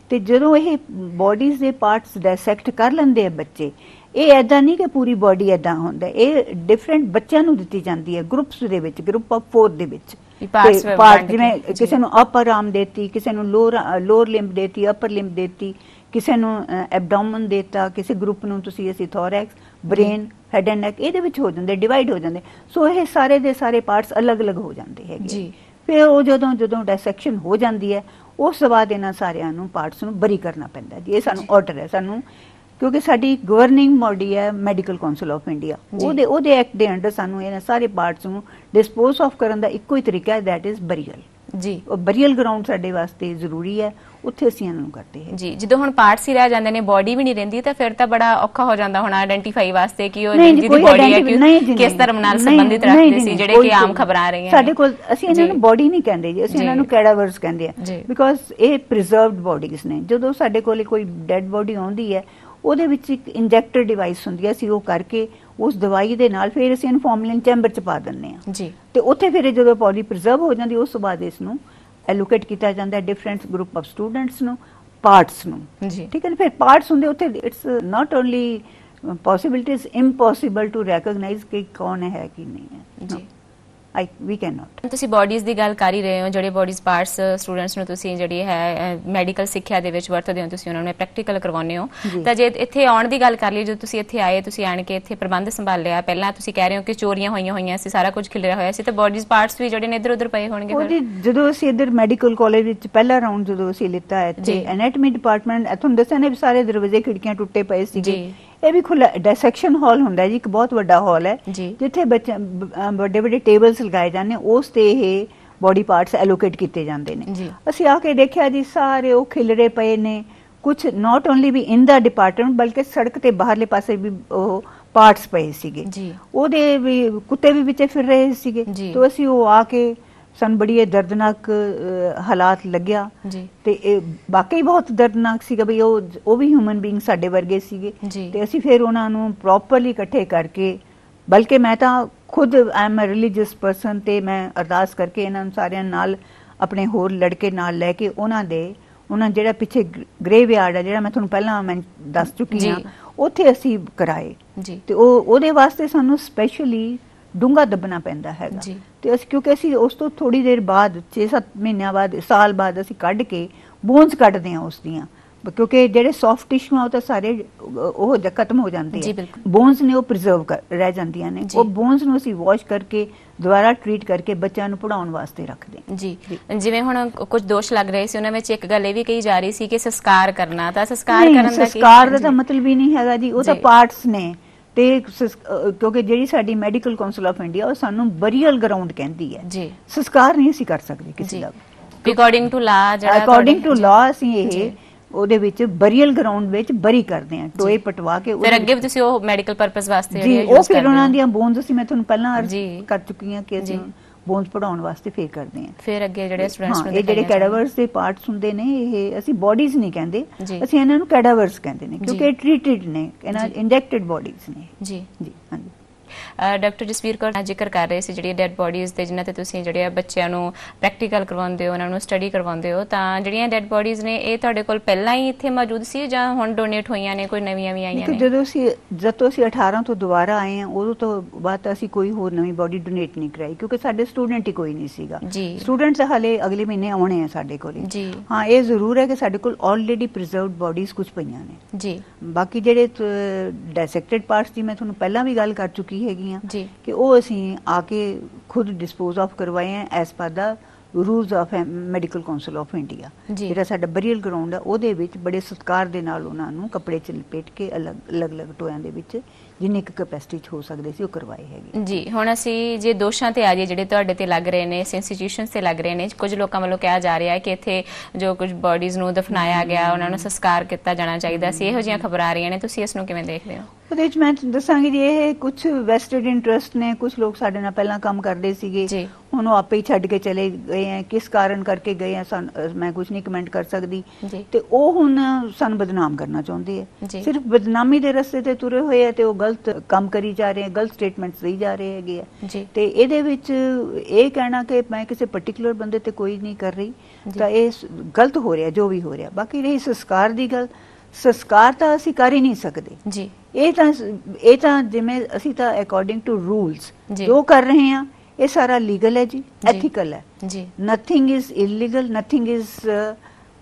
ਤੇ ਜਦੋਂ ਇਹ ਬੋਡੀਜ਼ ਦੇ ਪਾਰਟਸ ਡਾਇਸੈਕਟ ਕਰ ਲੈਂਦੇ ਆ ਬੱਚੇ ਇਹ ਐਦਾਂ ਨਹੀਂ ਕਿ ਪੂਰੀ ਬੋਡੀ ਐਦਾਂ ਹੁੰਦਾ। ਇਹ ਡਿਫਰੈਂਟ ਬੱਚਿਆਂ ਨੂੰ ਦਿੱਤੀ ਜਾਂਦੀ ਹੈ ਗਰੁੱਪਸ ਦੇ ਵਿੱਚ ਗਰੁੱਪ ਆਫ 4 ਦੇ ਵਿੱਚ। ਕੇ, ਜਿਵੇਂ। ਕਿਸੇ ਨੂੰ ਅਪਰ ਆਰਮ ਦੇਤੀ ਕਿਸੇ ਨੂੰ ਲੋਅਰ ਲੋਅਰ ਲਿੰਬ ਦੇਤੀ ਅਪਰ ਲਿੰਬ ਦੇਤੀ ਕਿਸੇ ਨੂੰ ਐਬਡੋਮਨ ਦੇਤਾ ਕਿਸੇ ਗਰੁੱਪ ਨੂੰ ਤੁਸੀਂ ਅਸੀਂ thorax brain head and neck ਇਹਦੇ ਵਿੱਚ ਹੋ ਜਾਂਦੇ ਡਿਵਾਈਡ ਹੋ ਜਾਂਦੇ। ਸੋ ਇਹ ਸਾਰੇ ਦੇ ਸਾਰੇ ਪਾਰਟਸ ਅਲੱਗ-ਅਲੱਗ ਹੋ ਜਾਂਦੇ ਹੈਗੇ ਜੀ। ਫਿਰ ਉਹ ਜਦੋਂ ਜਦੋਂ ਡਾਇਸੈਕਸ਼ਨ ਹੋ ਜਾਂਦੀ ਹੈ ਉਸ ਤੋਂ ਬਾਅਦ ਇਹਨਾਂ ਸਾਰਿਆਂ ਨੂੰ ਪਾਰਟਸ ਨੂੰ ਬਰੀ ਕਰਨਾ ਪੈਂਦਾ ਜੀ। ਇਹ ਸਾਨੂੰ ਆਰਡਰ ਹੈ। ਸਾਨੂੰ ਕਿਉਂਕਿ ਸਾਡੀ ਗਵਰਨਿੰਗ ਬਾਡੀ ਹੈ ਮੈਡੀਕਲ ਕਾਉਂਸਲ ਆਫ ਇੰਡੀਆ। ਉਹਦੇ ਉਹਦੇ ਐਕਟ ਦੇ ਅੰਡਰ ਸਾਨੂੰ ਇਹਨਾਂ ਸਾਰੇ ਪਾਰਟਸ ਨੂੰ ਡਿਸਪੋਜ਼ ਆਫ ਕਰਨ ਦਾ ਇੱਕੋ ਹੀ ਤਰੀਕਾ ਹੈ ਦੈਟ ਇਜ਼ ਬਰੀਅਲ ਜੀ ਉਹ ਬਰੀਅਲ ਗਰਾਊਂਡ ਸਾਡੇ ਵਾਸਤੇ ਜ਼ਰੂਰੀ ਹੈ ਉੱਥੇ ਅਸੀਂ ਇਹਨਾਂ ਨੂੰ ਕਰਦੇ ਹਾਂ ਜੀ ਜਦੋਂ ਹੁਣ ਪਾਰਟਸ ਹੀ ਰਹਿ ਜਾਂਦੇ ਨੇ ਬਾਡੀ ਵੀ ਨਹੀਂ ਰਹਿੰਦੀ ਤਾਂ ਫਿਰ ਤਾਂ ਬੜਾ ਔਖਾ ਹੋ ਜਾਂਦਾ ਹੁਣ ਆਇਡੈਂਟੀਫਾਈ ਵਾਸਤੇ ਕਿ ਉਹ ਜਿਹਦੀ ਬਾਡੀ ਹੈ ਕਿ ਕਿਸ। ਧਰਮ ਨਾਲ ਸੰਬੰਧਿਤ ਰੱਖਦੇ ਸੀ ਜਿਹੜੇ ਕਿ ਆਮ ਖਬਰਾਂ ਆ ਰਹੀਆਂ ਸਾਡੇ। ਕੋਲ ਅਸੀਂ ਇਹਨਾਂ। ਨੂੰ ਬੋਡੀ ਨਹੀਂ ਕਹਿੰਦੇ ਜੀ ਅਸੀਂ। ਇਹਨਾਂ ਨੂੰ ਕੈਡਾਵਰਸ ਕਹਿੰਦੇ ਆ। ਬਿਕੋਜ਼ ਇਹ ਪ੍ਰੀਜ਼ਰਵਡ ਬੋਡੀਜ਼ ਨੇ ਜਦੋਂ ਸਾਡੇ ਕੋਲ ਕੋਈ ਡੈੱਡ ਬੋਡੀ ਆਉਂਦੀ ਹੈ ਉਹਦੇ ਵਿੱਚ ਇੱਕ ਇੰਜੈਕਟਰ ਡਿਵਾਈਸ ਹੁੰਦੀ ਹੈ ਅਸੀਂ ਉਹ ਕਰਕੇ ਉਸ ਦਵਾਈ ਦੇ ਨਾਲ ਫਿਰ ਅਸੀਂ ਇਹਨੂੰ ਫਾਰਮਲਿਨ ਚੈਂਬਰ ਚ ਪਾ ਦਿੰਦੇ ਆ ਜੀ। ਤੇ ਉੱਥੇ ਫਿਰ ਜਦੋਂ ਬੋਡੀ ਪ੍ਰੀਜ਼ਰਵ ਹੋ ਜਾਂਦੀ ਉਸ ਤੋਂ ਬਾਅਦ ਇਸ ਨੂੰ ਐਲੋਕੇਟ ਕੀਤਾ ਜਾਂਦਾ ਹੈ ਡਿਫਰੈਂਟ ਗਰੁੱਪ ਆਫ ਸਟੂਡੈਂਟਸ ਨੂੰ ਪਾਰਟਸ ਨੂੰ। ਜੀ। ਠੀਕ ਹੈ ਫਿਰ ਪਾਰਟਸ ਹੁੰਦੇ ਉੱਥੇ it's not only possibility is impossible to recognise ਕਿ ਕੌਣ ਹੈ ਕਿ ਨਹੀਂ ਹੈ। ਜੀ। ਆਈ ਵੀ ਕੈਨ ਨਾਟ ਤੁਸੀਂ ਬਾਡੀਜ਼ ਦੀ ਗੱਲ ਕਰ ਹੀ ਰਹੇ ਹੋ ਜਿਹੜੇ ਬਾਡੀਜ਼ ਪਾਰਟਸ ਸਟੂਡੈਂਟਸ ਨੂੰ ਤੁਸੀਂ ਜਿਹੜੀ ਹੈ ਮੈਡੀਕਲ ਸਿੱਖਿਆ ਦੇ ਵਿੱਚ ਵਰਤਦੇ ਹੋ ਤੁਸੀਂ ਉਹਨਾਂ ਨੂੰ ਪ੍ਰੈਕਟੀਕਲ ਕਰਵਾਉਂਦੇ ਹੋ। ਤਾਂ ਜੇ ਇੱਥੇ ਆਉਣ ਦੀ ਗੱਲ ਕਰ ਲਈ ਜਦੋਂ ਤੁਸੀਂ ਇੱਥੇ ਆਏ ਤੁਸੀਂ ਆਣ ਕੇ ਇੱਥੇ ਪ੍ਰਬੰਧ ਸੰਭਾਲਿਆ ਪਹਿਲਾਂ ਤੁਸੀਂ ਕਹਿ ਰਹੇ ਹੋ ਕਿ ਚੋਰੀਆਂ ਹੋਈਆਂ ਹੋਈਆਂ ਸੀ ਸਾਰਾ ਕੁਝ ਖਿਲਰਿਆ ਹੋਇਆ ਸੀ ਤਾਂ ਬਾਡੀਜ਼ ਪਾਰਟਸ ਵੀ ਜਿਹੜੇ ਨੇ ਇੱਧਰ ਉੱਧਰ ਪਏ ਹੋਣਗੇ ਫਿਰ ਜਦੋਂ ਅਸੀਂ ਇੱਧਰ ਮੈਡੀਕਲ ਕਾਲਜ ਵਿੱਚ ਪਹਿਲਾ ਰਾਉਂਡ ਜਦੋਂ ਅਸੀਂ ਲਿੱਤਾ। ਤੇ ਐਨਾਟਮੀ ਡਿਪਾਰਟਮੈਂਟ ਤੁਹਾਨੂੰ ਦੱਸਿਆ ਨੇ ਵੀ ਸਾਰੇ ਦਰਵਾਜ਼ੇ ਖਿੜਕੀਆਂ ਟੁੱਟੇ ਪਏ ਸੀਗੇ ਜੀ। ਇਹ ਵੀ ਖੁੱਲਾ ਡਾਇਸੈਕਸ਼ਨ ਹਾਲ ਹੁੰਦਾ ਜੀ ਇੱਕ ਬਹੁਤ ਵੱਡਾ ਹਾਲ ਹੈ। ਜਿੱਥੇ ਬੱਚੇ ਵੱਡੇ ਵੱਡੇ ਟੇਬਲਸ ਲਗਾਏ ਜਾਂਦੇ ਨੇ, ਉਸ ਤੇ ਇਹ ਬੋਡੀ ਪਾਰਟਸ ਐਲੋਕੇਟ ਕੀਤੇ ਜਾਂਦੇ ਨੇ। ਅਸੀਂ ਆ ਕੇ ਦੇਖਿਆ ਜੀ ਸਾਰੇ ਉਹ ਖਿਲਰੇ ਪਏ ਨੇ ਕੁਝ not only we in the department ਬਲਕਿ ਸੜਕ ਤੇ ਬਾਹਰਲੇ ਪਾਸੇ ਵੀ ਉਹ ਪਾਰਟਸ ਪਏ ਸੀਗੇ। ਉਹਦੇ ਵੀ ਕੁੱਤੇ ਵੀ ਵਿੱਚੇ ਫਿਰ ਰਹੇ ਸੀਗੇ। ਤੋਂ ਅਸੀਂ ਉਹ ਆ ਕੇ ਸਾਨੂੰ ਬੜੀ ਇਹ ਦਰਦਨਾਕ ਹਾਲਾਤ ਲੱਗਿਆ। ਤੇ ਇਹ ਵਾਕਈ ਬਹੁਤ ਦਰਦਨਾਕ ਸੀਗਾ ਵੀ ਉਹ ਉਹ ਵੀ ਹਿਊਮਨ ਬੀਇੰਗ ਸਾਡੇ ਵਰਗੇ ਸੀਗੇ। ਤੇ ਅਸੀਂ ਫਿਰ ਉਹਨਾਂ ਨੂੰ ਪ੍ਰੋਪਰਲੀ ਇਕੱਠੇ ਕਰਕੇ ਬਲਕਿ ਮੈਂ ਤਾਂ ਖੁਦ I am a religious person ਤੇ ਮੈਂ ਅਰਦਾਸ ਕਰਕੇ ਇਹਨਾਂ ਨੂੰ ਸਾਰਿਆਂ ਨਾਲ ਆਪਣੇ ਹੋਰ ਲੜਕੇ ਨਾਲ ਲੈ ਕੇ ਉਹਨਾਂ ਦੇ ਉਹਨਾਂ ਜਿਹੜਾ ਪਿੱਛੇ ਗ੍ਰੇਵ ਯਾਰਡ ਹੈ ਜਿਹੜਾ ਮੈਂ ਤੁਹਾਨੂੰ ਪਹਿਲਾਂ ਮੈਂ ਦੱਸ ਚੁੱਕੀ। ਹਾਂ ਉੱਥੇ ਅਸੀਂ ਕਰਾਏ। ਤੇ ਉਹ ਉਹਦੇ ਵਾਸਤੇ ਸਾਨੂੰ ਸਪੈਸ਼ਲੀ ਡੂੰਘਾ ਦੱਬਣਾ ਪੈਂਦਾ ਹੈਗਾ। ਤੇ ਅਸੀਂ ਕਿਉਂਕਿ ਅਸੀਂ ਉਸ ਤੋਂ ਥੋੜੀ ਦੇਰ ਬਾਅਦ 6-7 ਮਹੀਨਿਆਂ ਬਾਅਦ ਸਾਲ ਬਾਅਦ ਅਸੀਂ ਕੱਢ ਕੇ ਬੋਨਸ ਕੱਢਦੇ ਹਾਂ ਉਸ ਦੀਆਂ ਕਿਉਂਕਿ ਜਿਹੜੇ ਸੌਫਟ ਟਿਸ਼ੂ ਆ ਉਹ ਤਾਂ ਸਾਰੇ ਉਹ ਖਤਮ ਹੋ ਜਾਂਦੇ ਆ। ਬੋਨਸ ਨੇ ਉਹ ਪ੍ਰੀਜ਼ਰਵ ਰਹਿ ਜਾਂਦੀਆਂ ਨੇ। ਉਹ ਬੋਨਸ ਨੂੰ ਅਸੀਂ ਵਾਸ਼ ਕਰਕੇ ਦੁਬਾਰਾ ਟ੍ਰੀਟ ਕਰਕੇ ਬੱਚਿਆਂ ਨੂੰ ਪੜਾਉਣ ਵਾਸਤੇ ਰੱਖਦੇ ਜੀ। ਜਿਵੇਂ ਹੁਣ ਕੁਝ ਦੋਸ਼ ਲੱਗ ਰਹੇ ਸੀ ਉਹਨਾਂ ਵਿੱਚ ਇੱਕ ਗੱਲ ਇਹ ਵੀ ਕਹੀ ਜਾ ਰਹੀ ਸੀ ਕਿ ਸੰਸਕਾਰ ਕਰਨਾ ਤਾਂ ਸੰਸਕਾਰ ਕਰਨ ਦਾ ਕੀ ਸੰਸਕਾਰ ਦਾ ਮਤਲਬ ਹੀ ਨਹੀਂ ਹੈਗਾ ਜੀ ਉਹ ਤਾਂ। ਪਾਰਟਸ ਨੇ ਤੇ ਕਿਉਂਕਿ ਜਿਹੜੀ ਸਾਡੀ ਮੈਡੀਕਲ ਕਾਉਂਸਲ ਆਫ ਇੰਡੀਆ ਉਹ ਸਾਨੂੰ ਬਰੀਅਲ ਗਰਾਊਂਡ ਕਹਿੰਦੀ ਹੈ ਜੀ ਸੰਸਕਾਰ ਨਹੀਂ ਅਸੀਂ ਕਰ ਸਕਦੇ ਕਿਸੇ ਦਾ ਅਕੋਰਡਿੰਗ ਟੂ ਲਾ ਜਿਹੜਾ ਅਕੋਰਡਿੰਗ ਟੂ ਲਾ ਅਸੀਂ। ਇਹ ਉਹਦੇ ਵਿੱਚ ਬਰੀਅਲ ਗਰਾਊਂਡ ਵਿੱਚ ਬਰੀ ਕਰਦੇ ਹਾਂ ਟੋਏ ਪਟਵਾ ਕੇ ਫਿਰ ਅੱਗੇ ਤੁਸੀਂ ਉਹ ਮੈਡੀਕਲ ਪਰਪਸ ਵਾਸਤੇ ਜੀ ਉਹ ਫਿਰ ਉਹਨਾਂ। ਦੀਆਂ ਬੋਨਸ ਅਸੀਂ ਮੈਂ ਤੁਹਾਨੂੰ ਪਹਿਲਾਂ ਅਰਜ਼। ਕਰ ਚੁੱਕੀ ਹਾਂ ਕਿ ਅਸੀਂ। ਬੋਨਸ ਪੜਾਉਣ ਵਾਸਤੇ ਫੇਰ ਕਰਦੇ ਹਾਂ ਫਿਰ ਅੱਗੇ ਜਿਹੜੇ ਸਟੂਡੈਂਟਸ ਨੂੰ ਇਹ ਜਿਹੜੇ। ਕੈਡਾਵਰਸ ਦੇ ਪਾਰਟਸ ਹੁੰਦੇ ਨੇ ਇਹ ਅਸੀਂ ਬਾਡੀਜ਼ ਨਹੀਂ ਕਹਿੰਦੇ। ਅਸੀਂ ਇਹਨਾਂ ਨੂੰ ਕੈਡਾਵਰਸ ਕਹਿੰਦੇ ਨੇ। ਕਿਉਂਕਿ ਇਹ ਟ੍ਰੀਟਡ ਨੇ ਇਹਨਾਂ। ਇੰਜੈਕਟਡ ਬਾਡੀਜ਼ ਨੇ ਜੀ ਜੀ ਹਾਂਜੀ ਡਾਕਟਰ ਜਸਵੀਰ ਕੌਰ ਜ਼ਿਕਰ ਕਰ ਰਹੇ ਸੀ ਜਿਹੜੀ ਡੈਡ ਬੋਡੀਜ਼ ਤੇ ਜਿਨ੍ਹਾਂ ਤੇ ਤੁਸੀਂ ਜਿਹੜੇ ਬੱਚਿਆਂ ਨੂੰ ਪ੍ਰੈਕਟੀਕਲ ਕਰਵਾਉਂਦੇ ਹੋ ਉਹਨਾਂ ਨੂੰ ਸਟੱਡੀ ਕਰਵਾਉਂਦੇ ਹੋ ਤਾਂ ਜਿਹੜੀਆਂ ਡੈਡ ਬੋਡੀਜ਼ ਨੇ ਇਹ ਤੁਹਾਡੇ ਕੋਲ ਪਹਿਲਾਂ ਹੀ ਇੱਥੇ ਮੌਜੂਦ ਸੀ ਜਾਂ ਹੁਣ ਡੋਨੇਟ ਹੋਈਆਂ ਨੇ ਕੋਈ ਨਵੀਆਂ ਵੀ ਆਈਆਂ ਨੇ? ਜਦੋਂ ਅਸੀਂ ਜਦੋਂ ਅਸੀਂ 18 ਤੋਂ ਦੁਬਾਰਾ ਆਏ ਹਾਂ ਉਦੋਂ ਤੋਂ ਬਾਅਦ ਅਸੀਂ ਕੋਈ ਹੋਰ ਨਵੀਂ ਬਾਡੀ ਡੋਨੇਟ ਨਹੀਂ ਕਰਾਈ ਕਿਉਂਕਿ ਸਾਡੇ ਸਟੂਡੈਂਟ ਹੀ ਕੋਈ ਨਹੀਂ ਸੀਗਾ। ਸਟੂਡੈਂਟਸ ਹਲੇ ਅਗਲੇ ਮਹੀਨੇ ਆਉਣੇ ਆ ਸਾਡੇ ਕੋਲੇ। ਹਾਂ ਇਹ ਜ਼ਰੂਰ ਹੈ ਕਿ ਸਾਡੇ ਕੋਲ ਆਲਰੇਡੀ ਪ੍ਰੀਜ਼ਰਵਡ ਬਾਡੀਜ਼ ਕੁਝ ਪਈਆਂ ਨੇ। ਜੀ। ਬਾਕੀ ਜਿਹੜੇ ਡਾਇਸੈਕਟਡ ਪਾਰਟਸ ਦੀ ਮੈਂ ਤੁਹਾਨੂੰ ਪਹਿਲਾਂ ਵੀ ਗੱਲ ਕਰ ਚੁੱਕੀ ਹੈਗੀ ਆ ਜੀ। ਕਿ ਉਹ ਅਸੀਂ ਆ ਕੇ ਖੁਦ ਡਿਸਪੋਜ਼ ਆਫ ਕਰਵਾਏ ਹੈ as per the rules of medical council of India. ਜਿਹੜਾ ਸਾਡਾ ਬਰੀਅਲ ਗਰਾਊਂਡ ਹੈ ਉਹਦੇ ਵਿੱਚ ਬੜੇ ਸਤਿਕਾਰ ਦੇ ਨਾਲ ਉਹਨਾਂ ਨੂੰ ਕੱਪੜੇ ਚ ਲਪੇਟ ਕੇ ਅਲੱਗ ਅਲੱਗ ਅਲੱਗ ਟੋਇਆਂ ਦੇ ਵਿੱਚ ਜਿੰਨੀ ਕੁ ਕੈਪੈਸਿਟੀ ਚ ਹੋ ਸਕਦੇ ਸੀ ਉਹ ਕਰਵਾਏ ਹੈਗੇ। ਜੀ ਹੁਣ ਅਸੀਂ ਜੇ ਦੋਸ਼ਾਂ ਤੇ ਆ ਜਾਈਏ ਜਿਹੜੇ ਤੁਹਾਡੇ ਤੇ ਲੱਗ ਰਹੇ ਨੇ ਇੰਸਟੀਟਿਊਸ਼ਨਸ ਤੇ ਲੱਗ ਰਹੇ ਨੇ ਕੁਝ ਲੋਕਾਂ ਵੱਲੋਂ ਕਿਹਾ ਜਾ ਰਿਹਾ ਹੈ ਕਿ ਇੱਥੇ ਜੋ ਕੁਝ ਬਾਡੀਜ਼ ਨੂੰ ਦਫਨਾਇਆ ਗਿਆ ਉਹਨਾਂ ਨੂੰ ਸੰਸਕਾਰ ਕੀਤਾ ਜਾਣਾ ਚਾਹੀਦਾ ਸੀ ਇਹੋ ਜਿਹੀਆਂ ਖਬਰਾਂ ਆ ਰਹੀਆਂ ਨੇ ਤੁਸੀਂ ਇਸ ਨੂੰ ਕਿਵੇਂ ਦੇਖਦੇ ਹੋ? ਉਹਦੇ ਵਿੱਚ ਮੈਂ ਦੱਸਾਂਗੀ ਜੀ ਇਹ ਕੁਝ ਵੈਸਟਡ ਇੰਟਰਸਟ ਨੇ ਕੁਝ ਲੋਕ ਸਾਡੇ ਨਾਲ ਪਹਿਲਾਂ ਕੰਮ ਕਰਦੇ ਸੀਗੇ। ਹੁਣ ਉਹ ਆਪੇ ਹੀ ਛੱਡ ਕੇ ਚਲੇ ਗਏ ਹੈ ਕਿਸ ਕਾਰਨ ਕਰਕੇ ਗਏ ਆ ਮੈਂ ਕੁਝ ਨਹੀਂ ਕਮੈਂਟ ਕਰ ਸਕਦੀ। ਤੇ ਉਹ ਹੁਣ ਸਾਨੂੰ ਬਦਨਾਮ ਕਰਨਾ ਚਾਹੁੰਦੇ। ਆ ਸਿਰਫ ਬਦਨਾਮੀ ਦੇ ਰਸਤੇ ਤੇ ਤੁਰੇ ਹੋਏ ਆ ਤੇ ਉਹ ਗਲਤ ਕੰਮ ਕਰੀ ਜਾ ਰਹੇ ਆ ਗਲਤ ਸਟੇਟਮੈਂਟਸ ਦੇਈ ਜਾ ਰਹੇ ਹੈਗੇ ਆ ਤੇ ਇਹਦੇ ਵਿੱਚ ਇਹ ਕਹਿਣਾ ਕਿ ਮੈਂ ਕਿਸੇ ਪਾਰਟਿਕੂਲਰ ਬੰਦੇ ਤੇ ਕੋਈ ਨਹੀਂ ਕਰ ਰਹੀ। ਤਾਂ ਇਹ ਗਲਤ ਹੋ ਰਿਹਾ ਜੋ ਵੀ ਹੋ ਰਿਹਾ। ਬਾਕੀ ਰਹੀ ਸੰਸਕਾਰ ਦੀ ਗੱਲ ਸੰਸਕਾਰ ਤਾਂ ਅਸੀਂ ਕਰ ਹੀ ਨਹੀਂ ਸਕਦੇ। ਜੀ। ਇਹ ਤਾਂ ਇਹ ਤਾਂ ਜਿਵੇਂ ਅਸੀਂ ਤਾਂ ਅਕੋਰਡਿੰਗ ਟੂ ਰੂਲਸ ਜੀ। ਕਰ ਰਹੇ ਹਾਂ ਇਹ ਸਾਰਾ ਲੀਗਲ ਹੈ ਜੀ। ਐਥੀਕਲ ਹੈ। ਜੀ। Nothing is illegal nothing is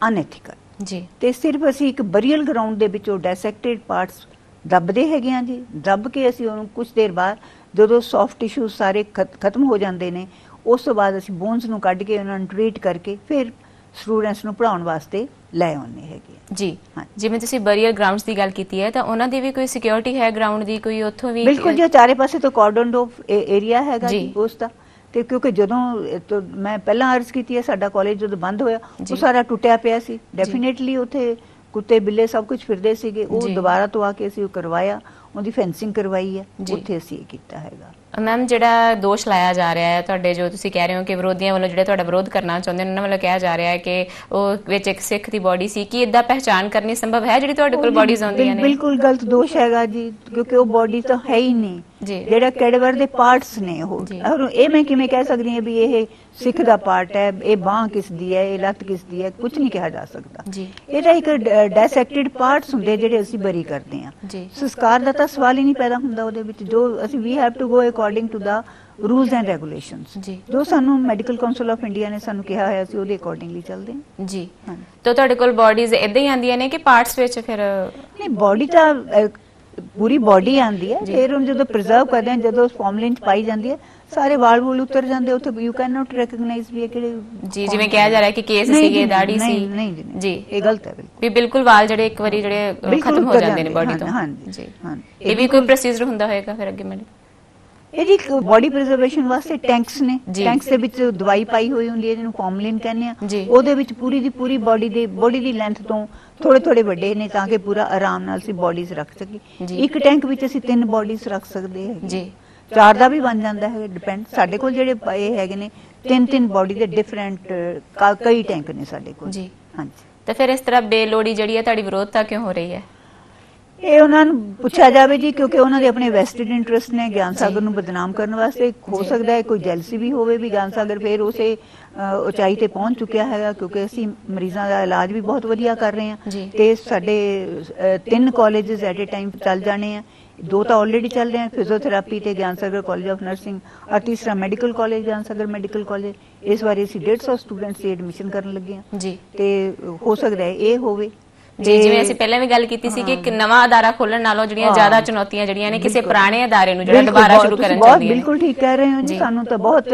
unethical ਜੀ। ਤੇ ਸਿਰਫ ਅਸੀਂ ਇੱਕ ਬਰੀਅਲ ਗਰਾਊਂਡ ਦੇ ਵਿੱਚੋਂ ਡਾਇਸੈਕਟਡ ਪਾਰਟਸ ਦੱਬਦੇ ਹੈਗੇ ਆ ਜੀ। ਦੱਬ ਕੇ ਅਸੀਂ ਉਹਨੂੰ ਕੁਝ ਦੇਰ ਬਾਅਦ ਜਦੋਂ ਸੌਫਟ ਟਿਸ਼ੂ ਸਾਰੇ ਖਤ- ਖਤਮ ਹੋ ਜਾਂਦੇ ਨੇ ਉਸ ਤੋਂ ਬਾਅਦ ਅਸੀਂ ਬੋਨਸ ਨੂੰ ਕੱਢ ਕੇ ਉਹਨਾਂ ਨੂੰ ਟ੍ਰੀਟ ਕਰਕੇ ਫਿਰ ਸਟੂਡੈਂਟਸ ਨੂੰ ਪੜਾਉਣ ਵਾਸਤੇ ਲੈ ਆਉਂਦੇ ਹੈਗੇ। ਜੀ। ਜਿਵੇਂ ਤੁਸੀਂ ਬਰੀਅਰ ਗਰਾਊਂਡਸ ਦੀ ਗੱਲ ਕੀਤੀ ਹੈ ਤਾਂ ਉਹਨਾਂ ਦੀ ਵੀ ਕੋਈ ਸਿਕਿਉਰਿਟੀ ਹੈ ਗਰਾਊਂਡ ਦੀ ਕੋਈ ਉੱਥੋਂ ਵੀ ਬਿਲਕੁਲ ਜੀ ਚਾਰੇ ਪਾਸੇ ਤੋਂ ਕਾਰਡਨ ਆਫ ਏਰੀਆ ਹੈਗਾ ਜੀ। ਉਸ ਦਾ ਤੇ ਕਿਉਂਕਿ ਜਦੋਂ ਮੈਂ ਪਹਿਲਾਂ ਅਰਜ਼ ਕੀਤੀ ਹੈ ਸਾਡਾ ਕਾਲਜ ਜਦੋਂ ਬੰਦ ਹੋਇਆ। ਉਹ ਸਾਰਾ ਟੁੱਟਿਆ ਪਿਆ ਸੀ ਡੈਫੀਨਿਟਲੀ ਉੱਥੇ ਕੁੱਤੇ ਬਿੱਲੇ ਸਭ ਕੁਝ ਫਿਰਦੇ ਸੀਗੇ ਉਹ। ਦੁਬਾਰਾ ਤੋਂ ਆ ਕੇ ਅਸੀਂ ਉਹ ਕਰਵਾਇਆ ਉਹਦੀ ਫੈਂਸਿੰਗ ਕਰਵਾਈ ਹੈ। ਉੱਥੇ ਅਸੀਂ ਇਹ ਕੀਤਾ ਹੈਗਾ ਮੈਮ ਜਿਹੜਾ ਦੋਸ਼ ਲਾਇਆ ਜਾ ਰਿਹਾ ਹੈ ਤੁਹਾਡੇ ਜੋ ਤੁਸੀਂ ਕਹਿ ਰਹੇ ਹੋ ਕਿ ਵਿਰੋਧੀਆਂ ਵੱਲੋਂ ਜਿਹੜੇ ਤੁਹਾਡਾ ਵਿਰੋਧ ਕਰਨਾ ਚਾਹੁੰਦੇ ਨੇ ਉਹਨਾਂ ਵੱਲੋਂ ਕਿਹਾ ਜਾ ਰਿਹਾ ਹੈ ਕਿ ਉਹ ਵਿੱਚ ਇੱਕ ਸਿੱਖ ਦੀ ਬਾਡੀ ਸੀ ਕੀ ਇਦਾਂ ਪਹਿਚਾਨ ਕਰਨੀ ਸੰਭਵ ਹੈ ਜਿਹੜੀ ਤੁਹਾਡੇ ਕੋਲ ਬਾਡੀਜ਼ ਆਉਂਦੀਆਂ ਨੇ ਬਿਲਕੁਲ ਗਲਤ ਦੋਸ਼ ਹੈਗਾ ਜੀ ਕਿਉਂਕਿ ਉਹ ਬਾਡੀ ਤਾਂ ਹੈ ਹੀ ਨਹੀਂ। ਜਿਹੜਾ ਕੈਡਵਰ ਦੇ ਪਾਰਟਸ ਨੇ ਉਹ। ਔਰ ਇਹ ਮੈਂ ਕਿਵੇਂ ਕਹਿ ਸਕਦੀ ਹਾਂ ਵੀ ਇਹ ਸਿੱਖ ਦਾ ਪਾਰਟ ਹੈ ਇਹ ਬਾਹ ਕਿਸ ਦੀ ਹੈ ਇਹ ਲੱਤ ਕਿਸ ਦੀ ਹੈ ਕੁਝ ਨਹੀਂ ਕਿਹਾ ਜਾ ਸਕਦਾ। ਜੀ। ਇਹ ਤਾਂ ਇੱਕ ਡਾਇਸੈਕਟਡ ਪਾਰਟਸ ਹੁੰਦੇ ਜਿਹੜੇ ਅਸੀਂ ਬਰੀ ਕਰਦੇ ਹਾਂ। ਸੰਸਕਾਰ ਦਾ ਤਾਂ ਸਵਾਲ ਹੀ ਨਹੀਂ ਪੈਦਾ ਹੁੰਦਾ ਉਹਦੇ ਵਿੱਚ। ਜੋ ਅਸੀਂ ਵੀ have to go according to the rules and regulations ਜੀ। ਜੋ ਸਾਨੂੰ ਮੈਡੀਕਲ ਕਾਉਂਸਲ ਆਫ ਇੰਡੀਆ ਨੇ ਸਾਨੂੰ ਕਿਹਾ ਹੋਇਆ ਸੀ ਉਹਦੇ ਅਕੋਰਡਿੰਗਲੀ ਚੱਲਦੇ ਹਾਂ। ਜੀ। ਤਾਂ ਤੁਹਾਡੇ ਕੋਲ ਬਾਡੀਜ਼ ਇਦਾਂ ਹੀ ਆਉਂਦੀਆਂ ਨੇ ਕਿ ਪਾਰਟਸ ਵਿੱਚ ਫਿਰ ਨਹੀਂ ਬਾਡੀ ਤਾਂ ਪੂਰੀ ਬਾਡੀ ਆਂਦੀ ਹੈ। ਫਿਰ ਉਹਨੂੰ ਜਦੋਂ ਪ੍ਰੀਜ਼ਰਵ ਕਰਦੇ ਹਾਂ ਜਦੋਂ ਫਾਰਮਲਿਨ ਚ ਪਾਈ ਜਾਂਦੀ ਹੈ ਸਾਰੇ ਵਾਲ ਵੂਲ ਉਤਰ ਜਾਂਦੇ ਉੱਥੇ ਯੂ ਕੈਨ ਨਾਟ ਰੈਕਗਨਾਈਜ਼ ਵੀ ਕਿਹੜੇ ਜੀ ਜਿਵੇਂ ਕਿਹਾ ਜਾ ਰਿਹਾ ਕਿ ਕੇਸ ਸੀਗੇ ਦਾੜੀ ਸੀ। ਨਹੀਂ ਜੀ, ਨਹੀਂ। ਜੀ। ਇਹ ਗਲਤ ਹੈ ਬਿਲਕੁਲ। ਵੀ ਬਿਲਕੁਲ ਵਾਲ ਜਿਹੜੇ ਇੱਕ ਵਾਰੀ ਜਿਹੜੇ ਖਤਮ ਹੋ ਜਾਂਦੇ ਨੇ ਬਾਡੀ ਤੋਂ। ਹਾਂਜੀ, ਜੀ ਹਾਂ। ਇਹ ਵੀ ਕੋਈ ਪ੍ਰੋਸੀਜਰ ਹੁੰਦਾ ਹੋਏਗਾ ਫਿਰ ਅੱਗੇ ਮੈਨੂੰ ਇਹਦੀ ਬਾਡੀ ਪ੍ਰੀਜ਼ਰਵੇਸ਼ਨ ਵਾਸਤੇ ਟੈਂਕਸ ਨੇ। ਟੈਂਕਸ ਦੇ ਵਿੱਚ ਦਵਾਈ ਪਾਈ ਹੋਈ ਹੁੰਦੀ ਹੈ ਜਿਹਨੂੰ ਫਾਰਮਲਿਨ ਕਹਿੰਦੇ ਆ। ਉਹਦੇ ਵਿੱਚ ਪੂਰੀ ਦੀ ਪੂਰੀ ਬਾਡੀ ਦੇ ਬਾਡੀ ਦੀ ਲੈਂਥ ਤੋਂ ਥੋੜੇ ਥੋੜੇ ਵੱਡੇ ਨੇ ਤਾਂ ਕਿ ਪੂਰਾ ਆਰਾਮ ਨਾਲ ਅਸੀਂ ਬਾਡੀਜ਼ ਰੱਖ। ਸਕੀਏ। ਇੱਕ ਟੈਂਕ ਵਿੱਚ ਅਸੀਂ ਤਿੰਨ ਬਾਡੀਜ਼ ਰੱਖ ਸਕਦੇ ਹਾਂ ਜੀ। ਚਾਰ ਦਾ ਵੀ ਬਣ ਜਾਂਦਾ ਹੈ ਡਿਪੈਂਡ ਸਾਡੇ ਕੋਲ ਜਿਹੜੇ ਇਹ ਹੈਗੇ ਨੇ ਤਿੰਨ ਤਿੰਨ ਬਾਡੀ ਦੇ ਡਿਫਰੈਂਟ ਕਈ ਟੈਂਕ ਨੇ ਸਾਡੇ ਕੋਲ। ਜੀ। ਹਾਂਜੀ। ਤਾਂ ਫਿਰ ਇਸ ਤਰ੍ਹਾਂ ਬੇਲੋੜੀ ਜਿਹੜੀ ਹੈ ਤੁਹਾਡੀ ਵਿਰੋਧਤਾ ਕਿਉਂ ਹੋ ਰਹੀ ਹੈ? ਇਹ ਉਹਨਾਂ ਨੂੰ ਪੁੱਛਿਆ ਜਾਵੇ ਜੀ ਕਿਉਂਕਿ ਉਹਨਾਂ ਦੇ ਆਪਣੇ ਵੈਸਟਡ ਇੰਟਰਸਟ ਨੇ ਗਿਆਨ ਸਾਗਰ ਨੂੰ ਬਦਨਾਮ ਕਰਨ ਵਾਸਤੇ। ਹੋ। ਸਕਦਾ ਹੈ ਕੋਈ ਜੈਲਸੀ ਵੀ ਹੋਵੇ ਵੀ ਗਿਆਨ ਸਾਗਰ ਫੇਰ ਉਸੇ ਉਚਾਈ ਤੇ ਪਹੁੰਚ ਚੁੱਕਿਆ ਹੈਗਾ ਕਿਉਂਕਿ ਅਸੀਂ ਮਰੀਜ਼ਾਂ ਦਾ ਇਲਾਜ ਵੀ ਬਹੁਤ ਵਧੀਆ ਕਰ ਰਹੇ। ਹਾਂ। ਤੇ ਸਾਡੇ ਤਿੰਨ ਕਾਲਜਸ ਐਟ ਅ ਟਾਈਮ ਚੱਲ ਜਾਣੇ ਆ। ਦੋ ਤਾਂ ਆਲਰੇਡੀ ਚੱਲ ਰਹੇ ਹਨ ਫਿਜ਼ੀਓਥੈਰੇਪੀ ਤੇ ਗਿਆਨ ਸਾਗਰ ਕਾਲਜ ਆਫ ਨਰਸਿੰਗ ਔਰ ਤੀਸਰਾ ਮੈਡੀਕਲ ਕਾਲਜ ਗਿਆਨ ਸਾਗਰ ਮੈਡੀਕਲ ਕਾਲਜ ਇਸ ਵਾਰੀ ਅਸੀਂ 150 ਸਟੂਡੈਂਟਸ ਦੀ ਐਡਮਿਸ਼ਨ ਕਰਨ ਲੱਗੇ ਹਾਂ। ਜੀ। ਤੇ ਹੋ ਸਕਦਾ ਹੈ ਇਹ ਹੋਵੇ। ਜੀ ਜਿਵੇਂ ਅਸੀਂ ਪਹਿਲਾਂ ਵੀ ਗੱਲ ਕੀਤੀ ਸੀ ਕਿ ਇੱਕ ਨਵਾਂ ਅਦਾਰਾ ਖੋਲਣ ਨਾਲੋਂ ਜਿਹੜੀਆਂ। ਜ਼ਿਆਦਾ ਚੁਣੌਤੀਆਂ ਜਿਹੜੀਆਂ ਨੇ ਕਿਸੇ। ਪੁਰਾਣੇ ਅਦਾਰੇ ਨੂੰ ਜਿਹੜਾ ਦੁਬਾਰਾ ਸ਼ੁਰੂ ਕਰਨ ਚਾਹੁੰਦੀ ਹੈ ਬਿਲਕੁਲ ਠੀਕ ਕਹਿ ਰਹੇ ਹੋ ਜੀ। ਸਾਨੂੰ ਤਾਂ ਬਹੁਤ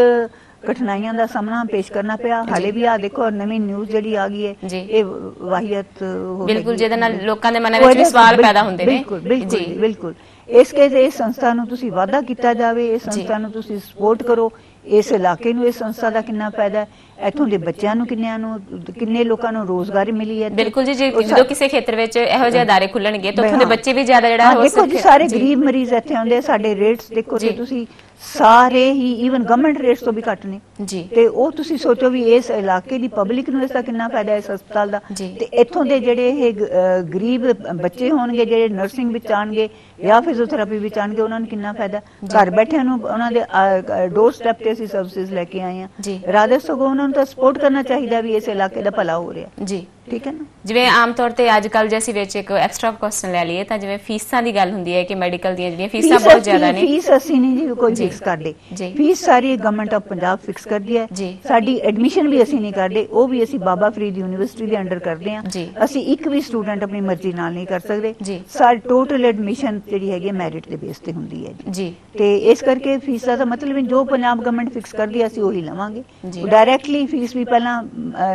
ਕਠਿਨਾਈਆਂ ਦਾ ਸਾਹਮਣਾ ਪੇਸ਼ ਕਰਨਾ ਪਿਆ ਹਾਲੇ ਵੀ ਆ ਦੇਖੋ ਨਵੀਂ ਨਿਊਜ਼ ਜਿਹੜੀ ਆ ਗਈ ਹੈ। ਇਹ ਵਾਹੀਅਤ ਹੋ ਬਿਲਕੁਲ। ਜਿਹਦੇ ਨਾਲ ਲੋਕਾਂ ਦੇ ਮਨਾਂ ਵਿੱਚ ਵੀ ਸਵਾਲ ਪੈਦਾ ਹੁੰਦੇ ਨੇ। ਬਿਲਕੁਲ ਬਿਲਕੁਲ ਬਿਲਕੁਲ ਇਸ ਕੇਸ ਇਸ ਸੰਸਥਾ ਨੂੰ ਤੁਸੀਂ ਵਾਅਦਾ ਕੀਤਾ ਜਾਵੇ ਇਸ। ਸੰਸਥਾ ਨੂੰ ਤੁਸੀਂ ਸਪੋਰਟ ਕਰੋ ਇਸ ਇਲਾਕੇ ਨੂੰ ਇਸ ਸੰਸਥਾ ਦਾ ਕਿੰਨਾ ਫਾਇਦਾ ਹੈ ਇੱਥੋਂ ਦੇ ਬੱਚਿਆਂ ਨੂੰ ਕਿੰਨਿਆਂ ਨੂੰ ਕਿੰਨੇ ਲੋਕਾਂ ਨੂੰ ਰੋਜ਼ਗਾਰ ਮਿਲੀ ਹੈ ਬਿਲਕੁਲ ਜੀ ਜਦੋਂ ਕਿਸੇ ਖੇਤਰ ਵਿੱਚ ਇਹੋ ਜਿਹੇ ਅਦਾਰੇ ਖੁੱਲਣਗੇ ਤਾਂ ਉੱਥੋਂ ਦੇ। ਬੱਚੇ ਵੀ ਜ਼ਿਆਦਾ ਜਿਹੜਾ ਹਾਂ, ਹੋ ਦੇਖੋ ਜੀ ਸਕੇ- ਸਾਰੇ। ਗਰੀਬ ਮਰੀਜ਼ ਇੱਥੇ ਆਉਂਦੇ ਆ, ਸਾਡੇ ਰੇਟਸ ਦੇਖੋ ਜੀ। ਤੁਸੀਂ ਸਾਰੇ ਹੀ ਈਵਨ ਗਵਰਨਮੈਂਟ ਰੇਟਸ ਤੋਂ ਵੀ ਘੱਟ ਨੇ। ਜੀ। ਤੇ ਉਹ ਤੁਸੀਂ ਸੋਚੋ ਵੀ ਇਸ ਇਲਾਕੇ ਦੀ ਪਬਲਿਕ ਨੂੰ ਇਸ ਦਾ ਕਿੰਨਾ ਫਾਇਦਾ ਹੈ ਇਸ ਹਸਪਤਾਲ ਦਾ। ਤੇ ਇੱਥੋਂ ਦੇ ਜਿਹੜੇ ਇਹ ਗਰੀਬ ਬੱਚੇ ਹੋਣਗੇ ਜਿਹੜੇ ਨਰਸਿੰਗ ਵਿੱਚ ਆਣਗੇ ਜਾਂ ਫਿਜ਼ੀਓਥੈਰੇਪੀ ਵਿੱਚ ਆਣਗੇ ਉਹਨਾਂ ਨੂੰ ਕਿੰਨਾ ਫਾਇਦਾ? ਘਰ ਬੈਠਿਆਂ ਨੂੰ ਉਹਨਾਂ ਦੇ ਡੋਰ ਸਟੈਪ ਤੇ ਅਸੀਂ ਸਰਵਿਸਿਜ਼ ਲੈ ਕੇ ਆਏ। ਆ ਰਾਧੇ ਸਗੋਂ ਉਹਨਾਂ ਨੂੰ ਤਾਂ ਸਪੋਰਟ ਕਰਨਾ ਚਾਹੀਦਾ ਵੀ ਇਸ ਇਲਾਕੇ ਦਾ ਭਲਾ ਹੋ ਰਿਹਾ। ਜੀ। ਠੀਕ ਹੈ ਨਾ ਜਿਵੇਂ ਆਮ ਤੌਰ ਤੇ ਅੱਜ ਕੱਲ ਜੇ ਅਸੀਂ ਵਿੱਚ ਇੱਕ ਐਕਸਟਰਾ ਕੁਐਸਚਨ ਲੈ ਲਈਏ ਤਾਂ ਜਿਵੇਂ ਫੀਸਾਂ ਦੀ ਗੱਲ ਹੁੰਦੀ ਹੈ ਕਿ ਮੈਡੀਕਲ ਦੀਆਂ ਜਿਹੜੀਆਂ ਫੀਸਾਂ ਬਹੁਤ ਜ਼ਿਆਦਾ ਨੇ ਫੀਸ ਅਸੀਂ ਨਹੀਂ ਜੀ ਕੋਈ। ਫਿਕਸ ਕਰਦੇ। ਫੀਸ ਸਾਰੀ ਗਵਰਨਮੈਂਟ ਆਫ ਪੰਜਾਬ ਫਿਕਸ ਕਰਦੀ ਹੈ। ਸਾਡੀ ਐਡਮਿਸ਼ਨ ਵੀ ਅਸੀਂ ਨਹੀਂ ਕਰਦੇ ਉਹ ਵੀ ਅਸੀਂ ਬਾਬਾ ਫਰੀਦ ਯੂਨੀਵਰਸਿਟੀ ਦੇ ਅੰਡਰ ਕਰਦੇ ਹਾਂ। ਅਸੀਂ ਇੱਕ ਵੀ ਸਟੂਡੈਂਟ ਆਪਣੀ ਮਰਜ਼ੀ ਨਾਲ ਨਹੀਂ ਕਰ ਸਕਦੇ। ਸਾਡੀ ਟੋਟਲ ਐਡਮਿਸ਼ਨ ਜਿਹੜੀ ਹੈਗੀ ਮੈਰਿਟ ਦੇ ਬੇਸ ਤੇ ਹੁੰਦੀ ਹੈ ਜੀ ਤੇ ਇਸ ਕਰਕੇ ਫੀਸ ਦਾ ਮਤਲਬ ਜੋ ਪੰਜਾਬ ਗਵਰਨਮੈਂਟ ਫਿਕਸ ਕਰਦੀ ਹੈ ਅਸੀਂ ਉਹੀ ਲਵਾਂਗੇ। ਡਾਇਰੈਕਟਲੀ ਫੀਸ ਵੀ ਪਹਿਲਾਂ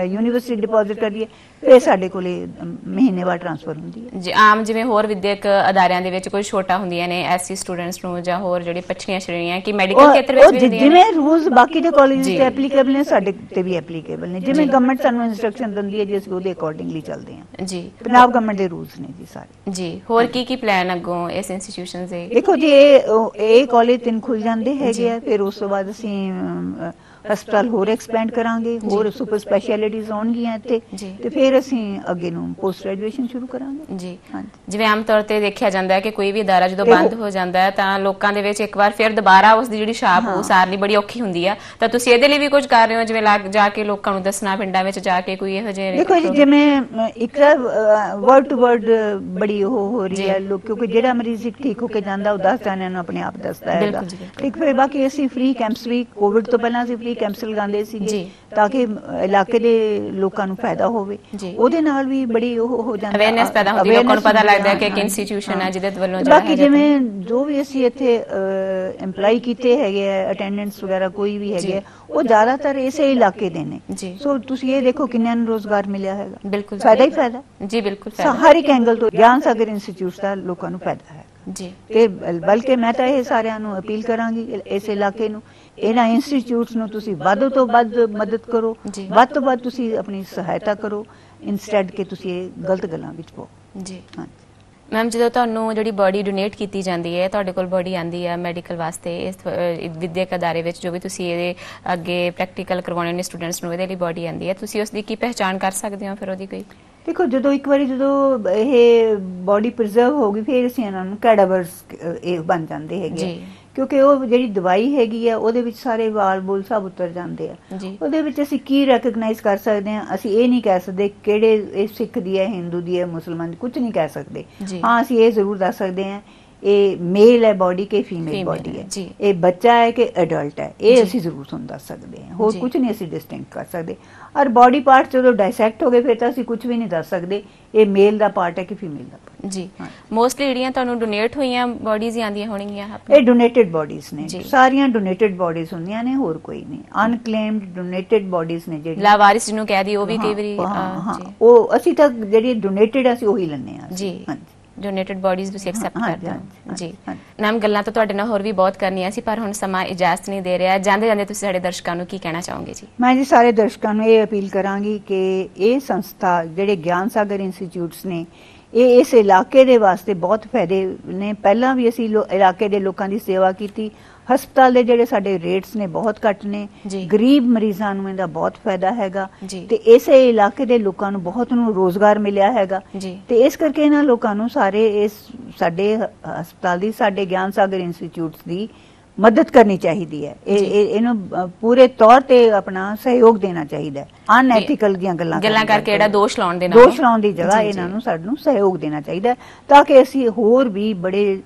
ਯੂਨੀਵਰਸਿਟੀ ਡਿਪੋਜ਼ਿਟ ਕਰਦੀ ਹੈ ਫਿਰ ਸਾਡੇ ਕੋਲੇ ਮਹੀਨੇਵਾਰ ਟ੍ਰਾਂਸਫਰ ਹੁੰਦੀ ਹੈ। ਜੀ ਆਮ ਜਿਵੇਂ ਹੋਰ ਵਿਦਿਅਕ ਅਦਾਰਿਆਂ ਦੇ ਵਿੱਚ ਕੋਈ ਛੋਟਾ ਹੁੰਦੀਆਂ ਨੇ ਐਸਸੀ ਸਟੂਡੈਂਟਸ ਨੂੰ ਜਾਂ ਹੋਰ ਜਿਹੜੀ ਪਛੜੀਆਂ ਸ਼੍ਰੇਣੀਆਂ ਕਿ ਮੈਡੀਕਲ ਖੇਤਰ ਵਿੱਚ ਵੀ ਹੁੰਦੀਆਂ ਨੇ। ਜਿਵੇਂ ਰੂਲਸ ਬਾਕੀ ਦੇ ਕਾਲਜਸ। ਤੇ ਐਪਲੀਕੇਬਲ ਨੇ ਸਾਡੇ ਤੇ ਵੀ ਐਪਲੀਕੇਬਲ ਨੇ। ਜਿਵੇਂ। ਗਵਰਨਮੈਂਟ ਸਾਨੂੰ ਇਨਸਟਰਕਸ਼ਨ ਦਿੰਦੀ ਹੈ ਜੀ ਅਸੀਂ ਉਹਦੇ ਅਕੋਰਡਿੰਗਲੀ ਚੱਲਦੇ ਹਾਂ। ਜੀ। ਪੰਜਾਬ ਗਵਰਨਮੈਂਟ ਦੇ ਰੂਲਸ ਨੇ ਜੀ ਸਾਰੇ। ਜੀ ਹੋਰ ਕੀ ਕੀ ਪਲਾਨ ਅੱਗੋਂ ਇਸ ਇੰਸਟੀਟਿਊਸ਼ਨ ਦੇ? ਦੇਖੋ ਜੀ ਇਹ ਇਹ ਕਾਲਜ ਤਿੰਨ ਖੁੱਲ ਜਾਂਦੇ। ਹੈਗੇ ਆ ਫਿਰ ਉਸ ਤੋਂ ਬਾਅਦ ਅਸੀਂ ਹਸਪਤਾਲ ਹੋਰ ਐਕਸਪੈਂਡ ਕਰਾਂਗੇ ਹੋਰ ਸੁਪਰ ਸਪੈਸ਼ਲਿਟੀਜ਼ ਆਉਣਗੀਆਂ ਇੱਥੇ। ਤੇ ਫਿਰ ਅਸੀਂ ਅੱਗੇ ਨੂੰ ਪੋਸਟ ਗ੍ਰੈਜੂਏਸ਼ਨ ਸ਼ੁਰੂ ਕਰਾਂਗੇ। ਜੀ। ਜਿਵੇਂ ਆਮ ਤੌਰ ਤੇ ਦੇਖਿਆ ਜਾਂਦਾ ਹੈ ਕਿ ਕੋਈ ਵੀ ਅਦਾਰਾ ਜਦੋਂ ਬੰਦ ਹੋ ਜਾਂਦਾ ਹੈ ਤਾਂ ਲੋਕਾਂ ਦੇ ਵਿੱਚ ਇੱਕ ਵਾਰ ਫਿਰ ਦੁਬਾਰਾ ਉਸ ਦੀ ਜਿਹੜੀ ਛਾਪ ਉਹ ਸਾਰਨੀ ਬੜੀ ਔਖੀ ਹੁੰਦੀ ਆ। ਤਾਂ ਤੁਸੀਂ ਇਹਦੇ ਲਈ ਵੀ ਕੁਝ ਕਰ ਰਹੇ ਹੋ? ਜਿਵੇਂ ਜਾ ਕੇ ਲੋਕਾਂ ਨੂੰ ਦੱਸਣਾ ਪਿੰਡਾਂ ਵਿੱਚ ਜਾ ਕੇ ਕੋਈ ਇਹੋ ਜਿਹੇ ਦੇਖੋ ਜੀ ਜਿਵੇਂ ਇੱਕ ਵਰਡ ਟੂ ਵਰਡ ਬੜੀ ਉਹ ਹੋ ਰਹੀ। ਹੈ ਲੋਕ ਕਿਉਂਕਿ ਜਿਹੜਾ ਮਰੀਜ਼ ਠੀਕ ਹੋ ਕੇ ਜਾਂਦਾ ਉਹ ਦੱਸ ਜਾਣਿਆਂ ਨੂੰ ਆਪਣੇ ਆਪ ਦੱਸਦਾ ਹੈਗਾ। ਇੱਕ ਫਿਰ ਬਾਕੀ ਅਸੀਂ ਫ੍ਰੀ ਕੈਂਪਸ ਵੀ ਕੋਵਿਡ ਤੋਂ ਪਹਿਲਾਂ ਅਸੀਂ ਫ੍ਰੀ ਕੈਂਪਸ ਲਗਾਉਂਦੇ ਸੀਗੇ ਜੀ। ਤਾਂ ਕਿ ਇਲਾਕੇ ਦੇ ਲੋਕਾਂ ਨੂੰ ਫਾਇਦਾ ਹੋਵੇ। ਉਹਦੇ ਨਾਲ ਵੀ ਬੜੀ ਉਹ ਹੋ ਜਾਂਦਾ ਅਵੇਅਰਨੈਸ ਪੈਦਾ ਹੁੰਦੀ ਲੋਕਾਂ ਨੂੰ ਪਤਾ ਲੱਗਦਾ ਹੈ ਕਿ ਇੱਕ ਇੰਸਟੀਟਿਊਸ਼ਨ ਹੈ। ਜਿਹਦੇ ਵੱਲੋਂ ਜਿਹੜਾ ਬਾਕੀ ਜਿਵੇਂ ਜੋ ਵੀ ਅਸੀਂ ਇੱਥੇ EMPLOYE ਕੀਤੇ ਹੈਗੇ ਆ ਅਟੈਂਡੈਂਟਸ ਵਗੈਰਾ ਕੋਈ ਵੀ। ਹੈਗੇ ਉਹ ਜ਼ਿਆਦਾਤਰ ਇਸੇ ਇਲਾਕੇ ਦੇ ਨੇ। ਸੋ ਤੁਸੀਂ ਇਹ ਦੇਖੋ ਕਿੰਨਿਆਂ ਨੂੰ ਰੋਜ਼ਗਾਰ ਮਿਲਿਆ ਹੈਗਾ ਬਿਲਕੁਲ। ਫਾਇਦਾ ਹੀ ਫਾਇਦਾ ਜੀ ਬਿਲਕੁਲ ਫਾਇਦਾ ਹਰ ਇੱਕ ਐਂਗਲ ਤੋਂ ਗਿਆਨ ਸਾਗਰ ਇੰਸਟੀਚਿਊਟ ਦਾ ਲੋਕਾਂ ਨੂੰ ਫਾਇਦਾ ਹੈ ਜੀ ਤੇ ਬਲ- ਬਲਕਿ ਮੈਂ ਤਾਂ ਇਹ ਸਾਰਿਆਂ ਨੂੰ ਅਪੀਲ ਕਰਾਂਗੀ ਇਸ ਇਲਾਕੇ ਨੂੰ ਇਹਨਾਂ ਇੰਸਟੀਚਿਊਟਸ ਨੂੰ ਤੁਸੀਂ ਵੱਧ ਤੋਂ ਵੱਧ ਮਦਦ ਕਰੋ। ਵੱਧ ਤੋਂ ਵੱਧ ਤੁਸੀਂ ਆਪਣੀ ਸਹਾਇਤਾ ਕਰੋ ਇਨਸਟੈਡ ਕਿ ਤੁਸੀਂ ਇਹ ਗਲਤ ਗੱਲਾਂ ਵਿੱਚ ਪੋ ਜੀ। ਹਾਂਜੀ। ਮੈਮ ਜਦੋਂ ਤੁਹਾਨੂੰ ਜਿਹੜੀ ਬੋਡੀ ਡੋਨੇਟ ਕੀਤੀ ਜਾਂਦੀ ਹੈ ਤੁਹਾਡੇ ਕੋਲ ਬੋਡੀ ਆਂਦੀ ਹੈ ਮੈਡੀਕਲ ਵਾਸਤੇ ਇਸ ਵਿਦਿਅਕ ਅਦਾਰੇ ਵਿੱਚ ਜੋ ਵੀ ਤੁਸੀਂ ਇਹਦੇ ਅੱਗੇ ਪ੍ਰੈਕਟੀਕਲ ਕਰਵਾਉਣੇ ਨੇ ਸਟੂਡੈਂਟਸ ਨੂੰ ਇਹਦੇ ਲਈ ਬੋਡੀ ਆਂਦੀ ਹੈ ਤੁਸੀਂ ਉਸ ਦੀ ਕੀ ਪਹਿਚਾਣ ਕਰ ਸਕਦੇ ਹੋ ਫਿਰ ਉਹਦੀ ਕੋਈ? ਦੇਖੋ ਜਦੋਂ ਇੱਕ ਵਾਰੀ ਜਦੋਂ ਇਹ ਬਾਡੀ ਪ੍ਰੀਜ਼ਰਵ ਹੋ ਗਈ ਫਿਰ ਅਸੀਂ ਇਹਨਾਂ ਨੂੰ ਕੈਡਾਵਰਸ ਇਹ ਬਣ ਜਾਂਦੇ ਹੈਗੇ। ਕਿਉਂਕਿ ਉਹ ਜਿਹੜੀ ਦਵਾਈ ਹੈਗੀ ਆ ਉਹਦੇ ਵਿੱਚ ਸਾਰੇ ਵਾਲ ਬੁਲ ਸਭ ਉਤਰ ਜਾਂਦੇ ਆ ਉਹਦੇ ਵਿੱਚ ਅਸੀਂ ਕੀ ਰੈਕਗਨਾਈਜ਼ ਕਰ ਸਕਦੇ ਹਾਂ ਅਸੀਂ ਇਹ ਨਹੀਂ ਕਹਿ ਸਕਦੇ ਕਿਹੜੇ ਇਹ ਸਿੱਖ ਦੀ ਹੈ ਹਿੰਦੂ ਦੀ ਹੈ ਮੁਸਲਮਾਨ ਦੀ ਕੁਝ ਨਹੀਂ ਕਹਿ ਸਕਦੇ। ਹਾਂ ਅਸੀਂ ਇਹ ਜ਼ਰੂਰ ਦੱਸ ਸਕਦੇ ਹਾਂ ਇਹ ਮੇਲ ਹੈ ਬਾਡੀ ਕੇ ਫੀਮੇਲ ਬਾਡੀ ਹੈ। ਇਹ ਬੱਚਾ ਹੈ ਕਿ ਅਡਲਟ ਹੈ ਇਹ। ਅਸੀਂ ਜ਼ਰੂਰ ਤੁਹਾਨੂੰ ਦੱਸ ਸਕਦੇ ਹਾਂ ਹੋਰ। ਕੁਝ ਨਹੀਂ ਅਸੀਂ ਡਿਸਟਿੰਕਟ ਕਰ ਸਕਦੇ ਔਰ ਬਾਡੀ ਪਾਰਟ ਜਦੋਂ ਡਾਇਸੈਕਟ ਹੋ ਗਏ ਫਿਰ ਤਾਂ ਅਸੀਂ ਕੁਝ ਵੀ ਨਹੀਂ ਦੱਸ ਸਕਦੇ। ਇਹ ਮੇਲ ਦਾ ਪਾਰਟ ਹੈ ਕਿ ਫੀਮੇਲ ਦਾ ਜੀ। ਮੋਸਟਲੀ ਜਿਹੜੀਆਂ ਤੁਹਾਨੂੰ ਡੋਨੇਟ ਹੋਈਆਂ ਬੋਡੀਜ਼ ਆਂਦੀਆਂ ਹੋਣਗੀਆਂ ਇਹ ਡੋਨੇਟਡ ਬਾਡੀਜ਼ ਨੇ। ਸਾਰੀਆਂ ਡੋਨੇਟਡ ਬਾਡੀਜ਼ ਹੁੰਦੀਆਂ ਨੇ ਹੋਰ ਕੋਈ ਨਹੀਂ। ਅਨਕਲੇਮਡ ਡੋਨੇਟਡ ਬਾਡੀਜ਼ ਨੇ ਜਿਹੜੀਆਂ। ਲਾਵਾਰਿਸ ਜਿਹਨੂੰ ਕਹਿ ਦੀ ਉਹ ਵੀ ਕਈ ਵਾਰੀ ਉਹ ਅਸੀਂ ਤਾਂ ਜਿਹੜੀ ਡੋਨੇਟਡ ਅਸੀਂ ਉਹੀ ਲੈਣੇ ਆ ਜੀ। ਡੋਨੇਟਡ ਬੋਡੀਜ਼ ਤੁਸੀਂ ਐਕਸੈਪਟ ਕਰਦੇ ਹੋ ਜੀ। ਨਾਮ ਗੱਲਾਂ ਤਾਂ ਤੁਹਾਡੇ ਨਾਲ ਹੋਰ ਵੀ ਬਹੁਤ ਕਰਨੀਆਂ ਸੀ ਪਰ ਹੁਣ ਸਮਾਂ ਇਜਾਜ਼ਤ ਨਹੀਂ ਦੇ ਰਿਹਾ। ਜਾਂਦੇ ਜਾਂਦੇ ਤੁਸੀਂ ਸਾਡੇ ਦਰਸ਼ਕਾਂ ਨੂੰ ਕੀ ਕਹਿਣਾ ਚਾਹੋਗੇ ਜੀ? ਮੈਂ ਜੀ ਸਾਰੇ ਦਰਸ਼ਕਾਂ ਨੂੰ ਇਹ ਅਪੀਲ ਕਰਾਂਗੀ ਕਿ ਇਹ ਸੰਸਥਾ ਜਿਹੜੇ ਗਿਆਨ ਸਾਗਰ ਇੰਸਟੀਚਿਊਟਸ ਨੇ ਇਹ ਇਸ ਇਲਾਕੇ ਦੇ ਵਾਸਤੇ ਬਹੁਤ ਫਾਇਦੇ ਨੇ। ਪਹਿਲਾਂ ਵੀ ਅਸੀਂ ਇਲਾਕੇ ਦੇ ਲੋਕਾਂ ਦੀ ਸੇਵਾ ਕੀਤੀ ਹਸਪਤਾਲ ਦੇ ਜਿਹੜੇ ਸਾਡੇ ਰੇਟਸ ਨੇ ਬਹੁਤ ਘੱਟ ਨੇ। ਗਰੀਬ ਮਰੀਜ਼ਾਂ ਨੂੰ ਇਹਦਾ ਬਹੁਤ ਫਾਇਦਾ ਹੈਗਾ। ਤੇ ਇਸੇ ਇਲਾਕੇ ਦੇ ਲੋਕਾਂ ਨੂੰ ਬਹੁਤ ਨੂੰ ਰੋਜ਼ਗਾਰ ਮਿਲਿਆ ਹੈਗਾ। ਤੇ ਇਸ ਕਰਕੇ ਇਹਨਾਂ ਲੋਕਾਂ ਨੂੰ ਸਾਰੇ ਇਸ ਸਾਡੇ ਹਸਪਤਾਲ ਦੀ ਸਾਡੇ ਗਿਆਨ ਸਾਗਰ ਇੰਸਟੀਚਿਊਟਸ ਦੀ ਮਦਦ ਕਰਨੀ ਚਾਹੀਦੀ ਹੈ। ਇਹ ਇਹਨੂੰ ਪੂਰੇ ਤੌਰ ਤੇ ਆਪਣਾ ਸਹਿਯੋਗ ਦੇਣਾ ਚਾਹੀਦਾ ਹੈ। ਅਨਐਥੀਕਲ ਦੀਆਂ ਗੱਲਾਂ ਗੱਲਾਂ ਕਰਕੇ ਜਿਹੜਾ ਦੋਸ਼ ਲਾਉਣ ਦੇ ਨਾਲ ਦੋਸ਼ ਲਾਉਣ ਦੀ ਜਗ੍ਹਾ ਇਹਨਾਂ। ਨੂੰ ਸਾਨੂੰ ਸਹਿਯੋਗ ਦੇਣਾ ਚਾਹੀਦਾ ਤਾਂ ਕਿ ਅਸੀਂ ਹੋਰ ਵੀ ਬੜੇ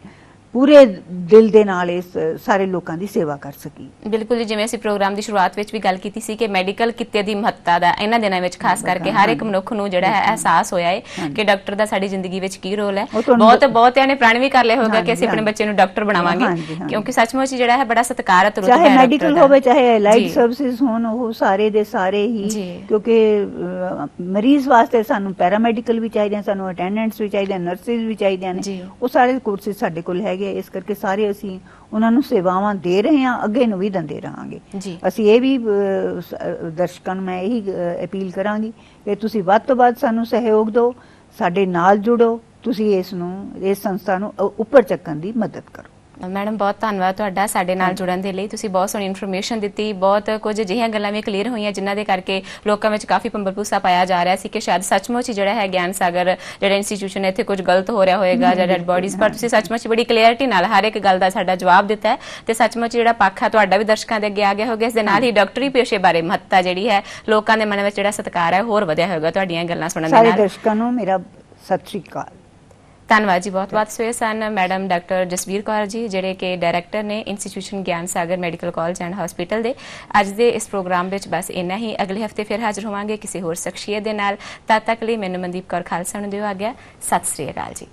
ਪੂਰੇ ਦਿਲ ਦੇ ਨਾਲ ਇਸ ਸਾਰੇ ਲੋਕਾਂ ਦੀ ਸੇਵਾ ਕਰ ਸਕੀਏ ਬਿਲਕੁਲ ਜਿਵੇਂ ਅਸੀਂ ਪ੍ਰੋਗਰਾਮ ਦੀ ਸ਼ੁਰੂਆਤ ਵਿੱਚ ਵੀ ਗੱਲ ਕੀਤੀ ਸੀ ਕਿ ਮੈਡੀਕਲ ਕਿੱਤੇ ਦੀ ਮਹੱਤਤਾ ਦਾ ਇਹਨਾਂ ਦਿਨਾਂ ਵਿੱਚ ਖਾਸ ਕਰਕੇ ਹਰ ਇੱਕ ਮਨੁੱਖ ਨੂੰ ਜਿਹੜਾ ਹੈ ਅਹਿਸਾਸ ਹੋਇਆ ਹੈ ਕਿ ਡਾਕਟਰ ਦਾ ਸਾਡੀ ਜ਼ਿੰਦਗੀ ਵਿੱਚ ਕੀ ਰੋਲ ਹੈ ਬਹੁਤ ਬਹੁਤਿਆਂ ਨੇ ਪ੍ਰਣ ਵੀ ਕਰ ਲਿਆ ਹੋਗਾ ਕਿ ਅਸੀਂ ਆਪਣੇ। ਬੱਚੇ ਨੂੰ ਡਾਕਟਰ ਬਣਾਵਾਂਗੇ। ਕਿਉਂਕਿ ਸੱਚਮੁੱਚ ਜਿਹੜਾ ਹੈ ਬੜਾ ਸਤਿਕਾਰਤ ਰੁਤਬਾ ਚਾਹੇ ਹੈ ਮੈਡੀਕਲ ਡਾਕਟਰ ਦਾ। ਹੋਵੇ ਚਾਹੇ ਅਲਾਈਡ। ਸਰਵਿਸਿਜ਼ ਹੋਣ ਉਹ ਸਾਰੇ ਦੇ ਸਾਰੇ ਹੀ। ਕਿਉਂਕਿ ਮਰੀਜ਼ ਵਾਸਤੇ ਸਾਨੂੰ ਪੈਰਾਮੈਡੀਕਲ ਵੀ ਚਾਹੀਦੇ ਸਾਨੂੰ ਅਟੈਂਡੈਂਟਸ ਵੀ ਚਾਹੀਦੇ ਨਰਸਿਸ ਵੀ ਚਾਹੀਦੇ ਨੇ। ਉਹ ਸਾਰੇ ਕੋਰਸਿਸ ਸਾਡੇ ਕੋਲ ਹੈਗੇ ਇਸ ਕਰਕੇ ਸਾਰੇ ਅਸੀਂ ਉਹਨਾਂ ਨੂੰ ਸੇਵਾਵਾਂ ਦੇ ਰਹੇ ਹਾਂ ਅੱਗੇ ਨੂੰ ਵੀ ਦਿੰਦੇ ਰਹਾਂਗੇ। ਅਸੀਂ ਇਹ ਵੀ ਦਰਸ਼ਕਾਂ ਨੂੰ ਮੈਂ ਇਹੀ ਅਪੀਲ ਕਰਾਂਗੀ ਕਿ ਤੁਸੀਂ ਵੱਧ ਤੋਂ ਵੱਧ ਸਾਨੂੰ ਸਹਿਯੋਗ ਦਿਓ ਸਾਡੇ ਨਾਲ ਜੁੜੋ ਤੁਸੀਂ ਇਸ ਨੂੰ ਇਸ ਸੰਸਥਾ ਨੂੰ ਉੱਪਰ ਚੱਕਣ ਦੀ ਮਦਦ ਕਰੋ ਮੈਡਮ ਬਹੁਤ ਧੰਨਵਾਦ ਤੁਹਾਡਾ ਸਾਡੇ ਨਾਲ ਜੁੜਨ ਦੇ ਲਈ। ਤੁਸੀਂ ਬਹੁਤ ਸੋਹਣੀ ਇਨਫੋਰਮੇਸ਼ਨ ਦਿੱਤੀ ਬਹੁਤ ਕੁਝ ਅਜਿਹੀਆਂ ਗੱਲਾਂ ਵੀ ਕਲੀਅਰ ਹੋਈਆਂ ਜਿਨ੍ਹਾਂ ਦੇ ਕਰਕੇ ਲੋਕਾਂ ਵਿੱਚ ਕਾਫੀ ਪੰਬਰਪੂਸਾ ਪਾਇਆ ਜਾ ਰਿਹਾ ਸੀ ਕਿ ਸ਼ਾਇਦ ਸੱਚਮੁੱਚ ਹੀ ਜਿਹੜਾ ਹੈ ਗਿਆਨ ਸਾਗਰ ਜਿਹੜਾ ਇੰਸਟੀਟਿਊਸ਼ਨ ਹੈ ਇੱਥੇ ਕੁਝ ਗਲਤ ਹੋ ਰਿਹਾ ਹੋਏਗਾ ਜਾਂ ਡੈਡ ਬੋਡੀਜ਼ ਪਰ ਤੁਸੀਂ ਸੱਚਮੁੱਚ ਬੜੀ ਕਲੀਅਰਿਟੀ ਨਾਲ ਹਰ ਇੱਕ ਗੱਲ ਦਾ ਸਾਡਾ ਜਵਾਬ ਦਿੱਤਾ ਹੈ ਤੇ ਸੱਚਮੁੱਚ ਜਿਹੜਾ ਪੱਖ ਹੈ ਤੁਹਾਡਾ ਵੀ ਦਰਸ਼ਕਾਂ ਦੇ ਅੱਗੇ ਆ ਗਿਆ ਹੋਗਾ ਇਸ ਦੇ ਨਾਲ ਹੀ ਡਾਕਟਰੀ ਪੇਸ਼ੇ ਬਾਰੇ ਮਹੱਤਤਾ ਜਿਹੜੀ ਹੈ ਲੋਕਾਂ ਦੇ ਮਨ ਵਿੱਚ ਜਿਹੜਾ ਸਤਿਕਾਰ ਹੈ ਹੋਰ ਵਧਿਆ ਹੋਏਗਾ ਤੁਹਾਡੀਆਂ ਗੱਲਾਂ ਸੁਣਨ ਦੇ ਸਾਰੇ ਨਾਲ। ਦਰਸ਼ਕਾਂ ਨੂੰ ਮੇਰਾ ਸਤਿ ਸ਼੍ਰੀ ਅਕਾਲ। ਧੰਨਵਾਦ ਜੀ, ਬਹੁਤ ਬਹੁਤ ਸਵੇਰ ਸਨ, ਮੈਡਮ ਡਾਕਟਰ ਜਸਵੀਰ ਕੌਰ ਜੀ, ਜਿਹੜੇ ਕਿ ਡਾਇਰੈਕਟਰ ਨੇ institution Gian Sagar medical college and hospital ਦੇ। ਅੱਜ ਦੇ ਇਸ ਪ੍ਰੋਗਰਾਮ ਵਿੱਚ ਬਸ ਇੰਨਾ ਹੀ। ਅਗਲੇ ਹਫ਼ਤੇ ਫਿਰ ਹਾਜ਼ਰ ਹੋਵਾਂਗੇ ਕਿਸੇ ਹੋਰ ਸ਼ਖਸੀਅਤ ਦੇ ਨਾਲ। ਤਦ ਤੱਕ ਲਈ ਮੈਨੂੰ ਮਨਦੀਪ ਕੌਰ ਖਾਲਸਾ ਨੂੰ ਦਿਓ ਆ ਗਿਆ ਸਤਿ ਸ੍ਰੀ ਅਕਾਲ ਜੀ।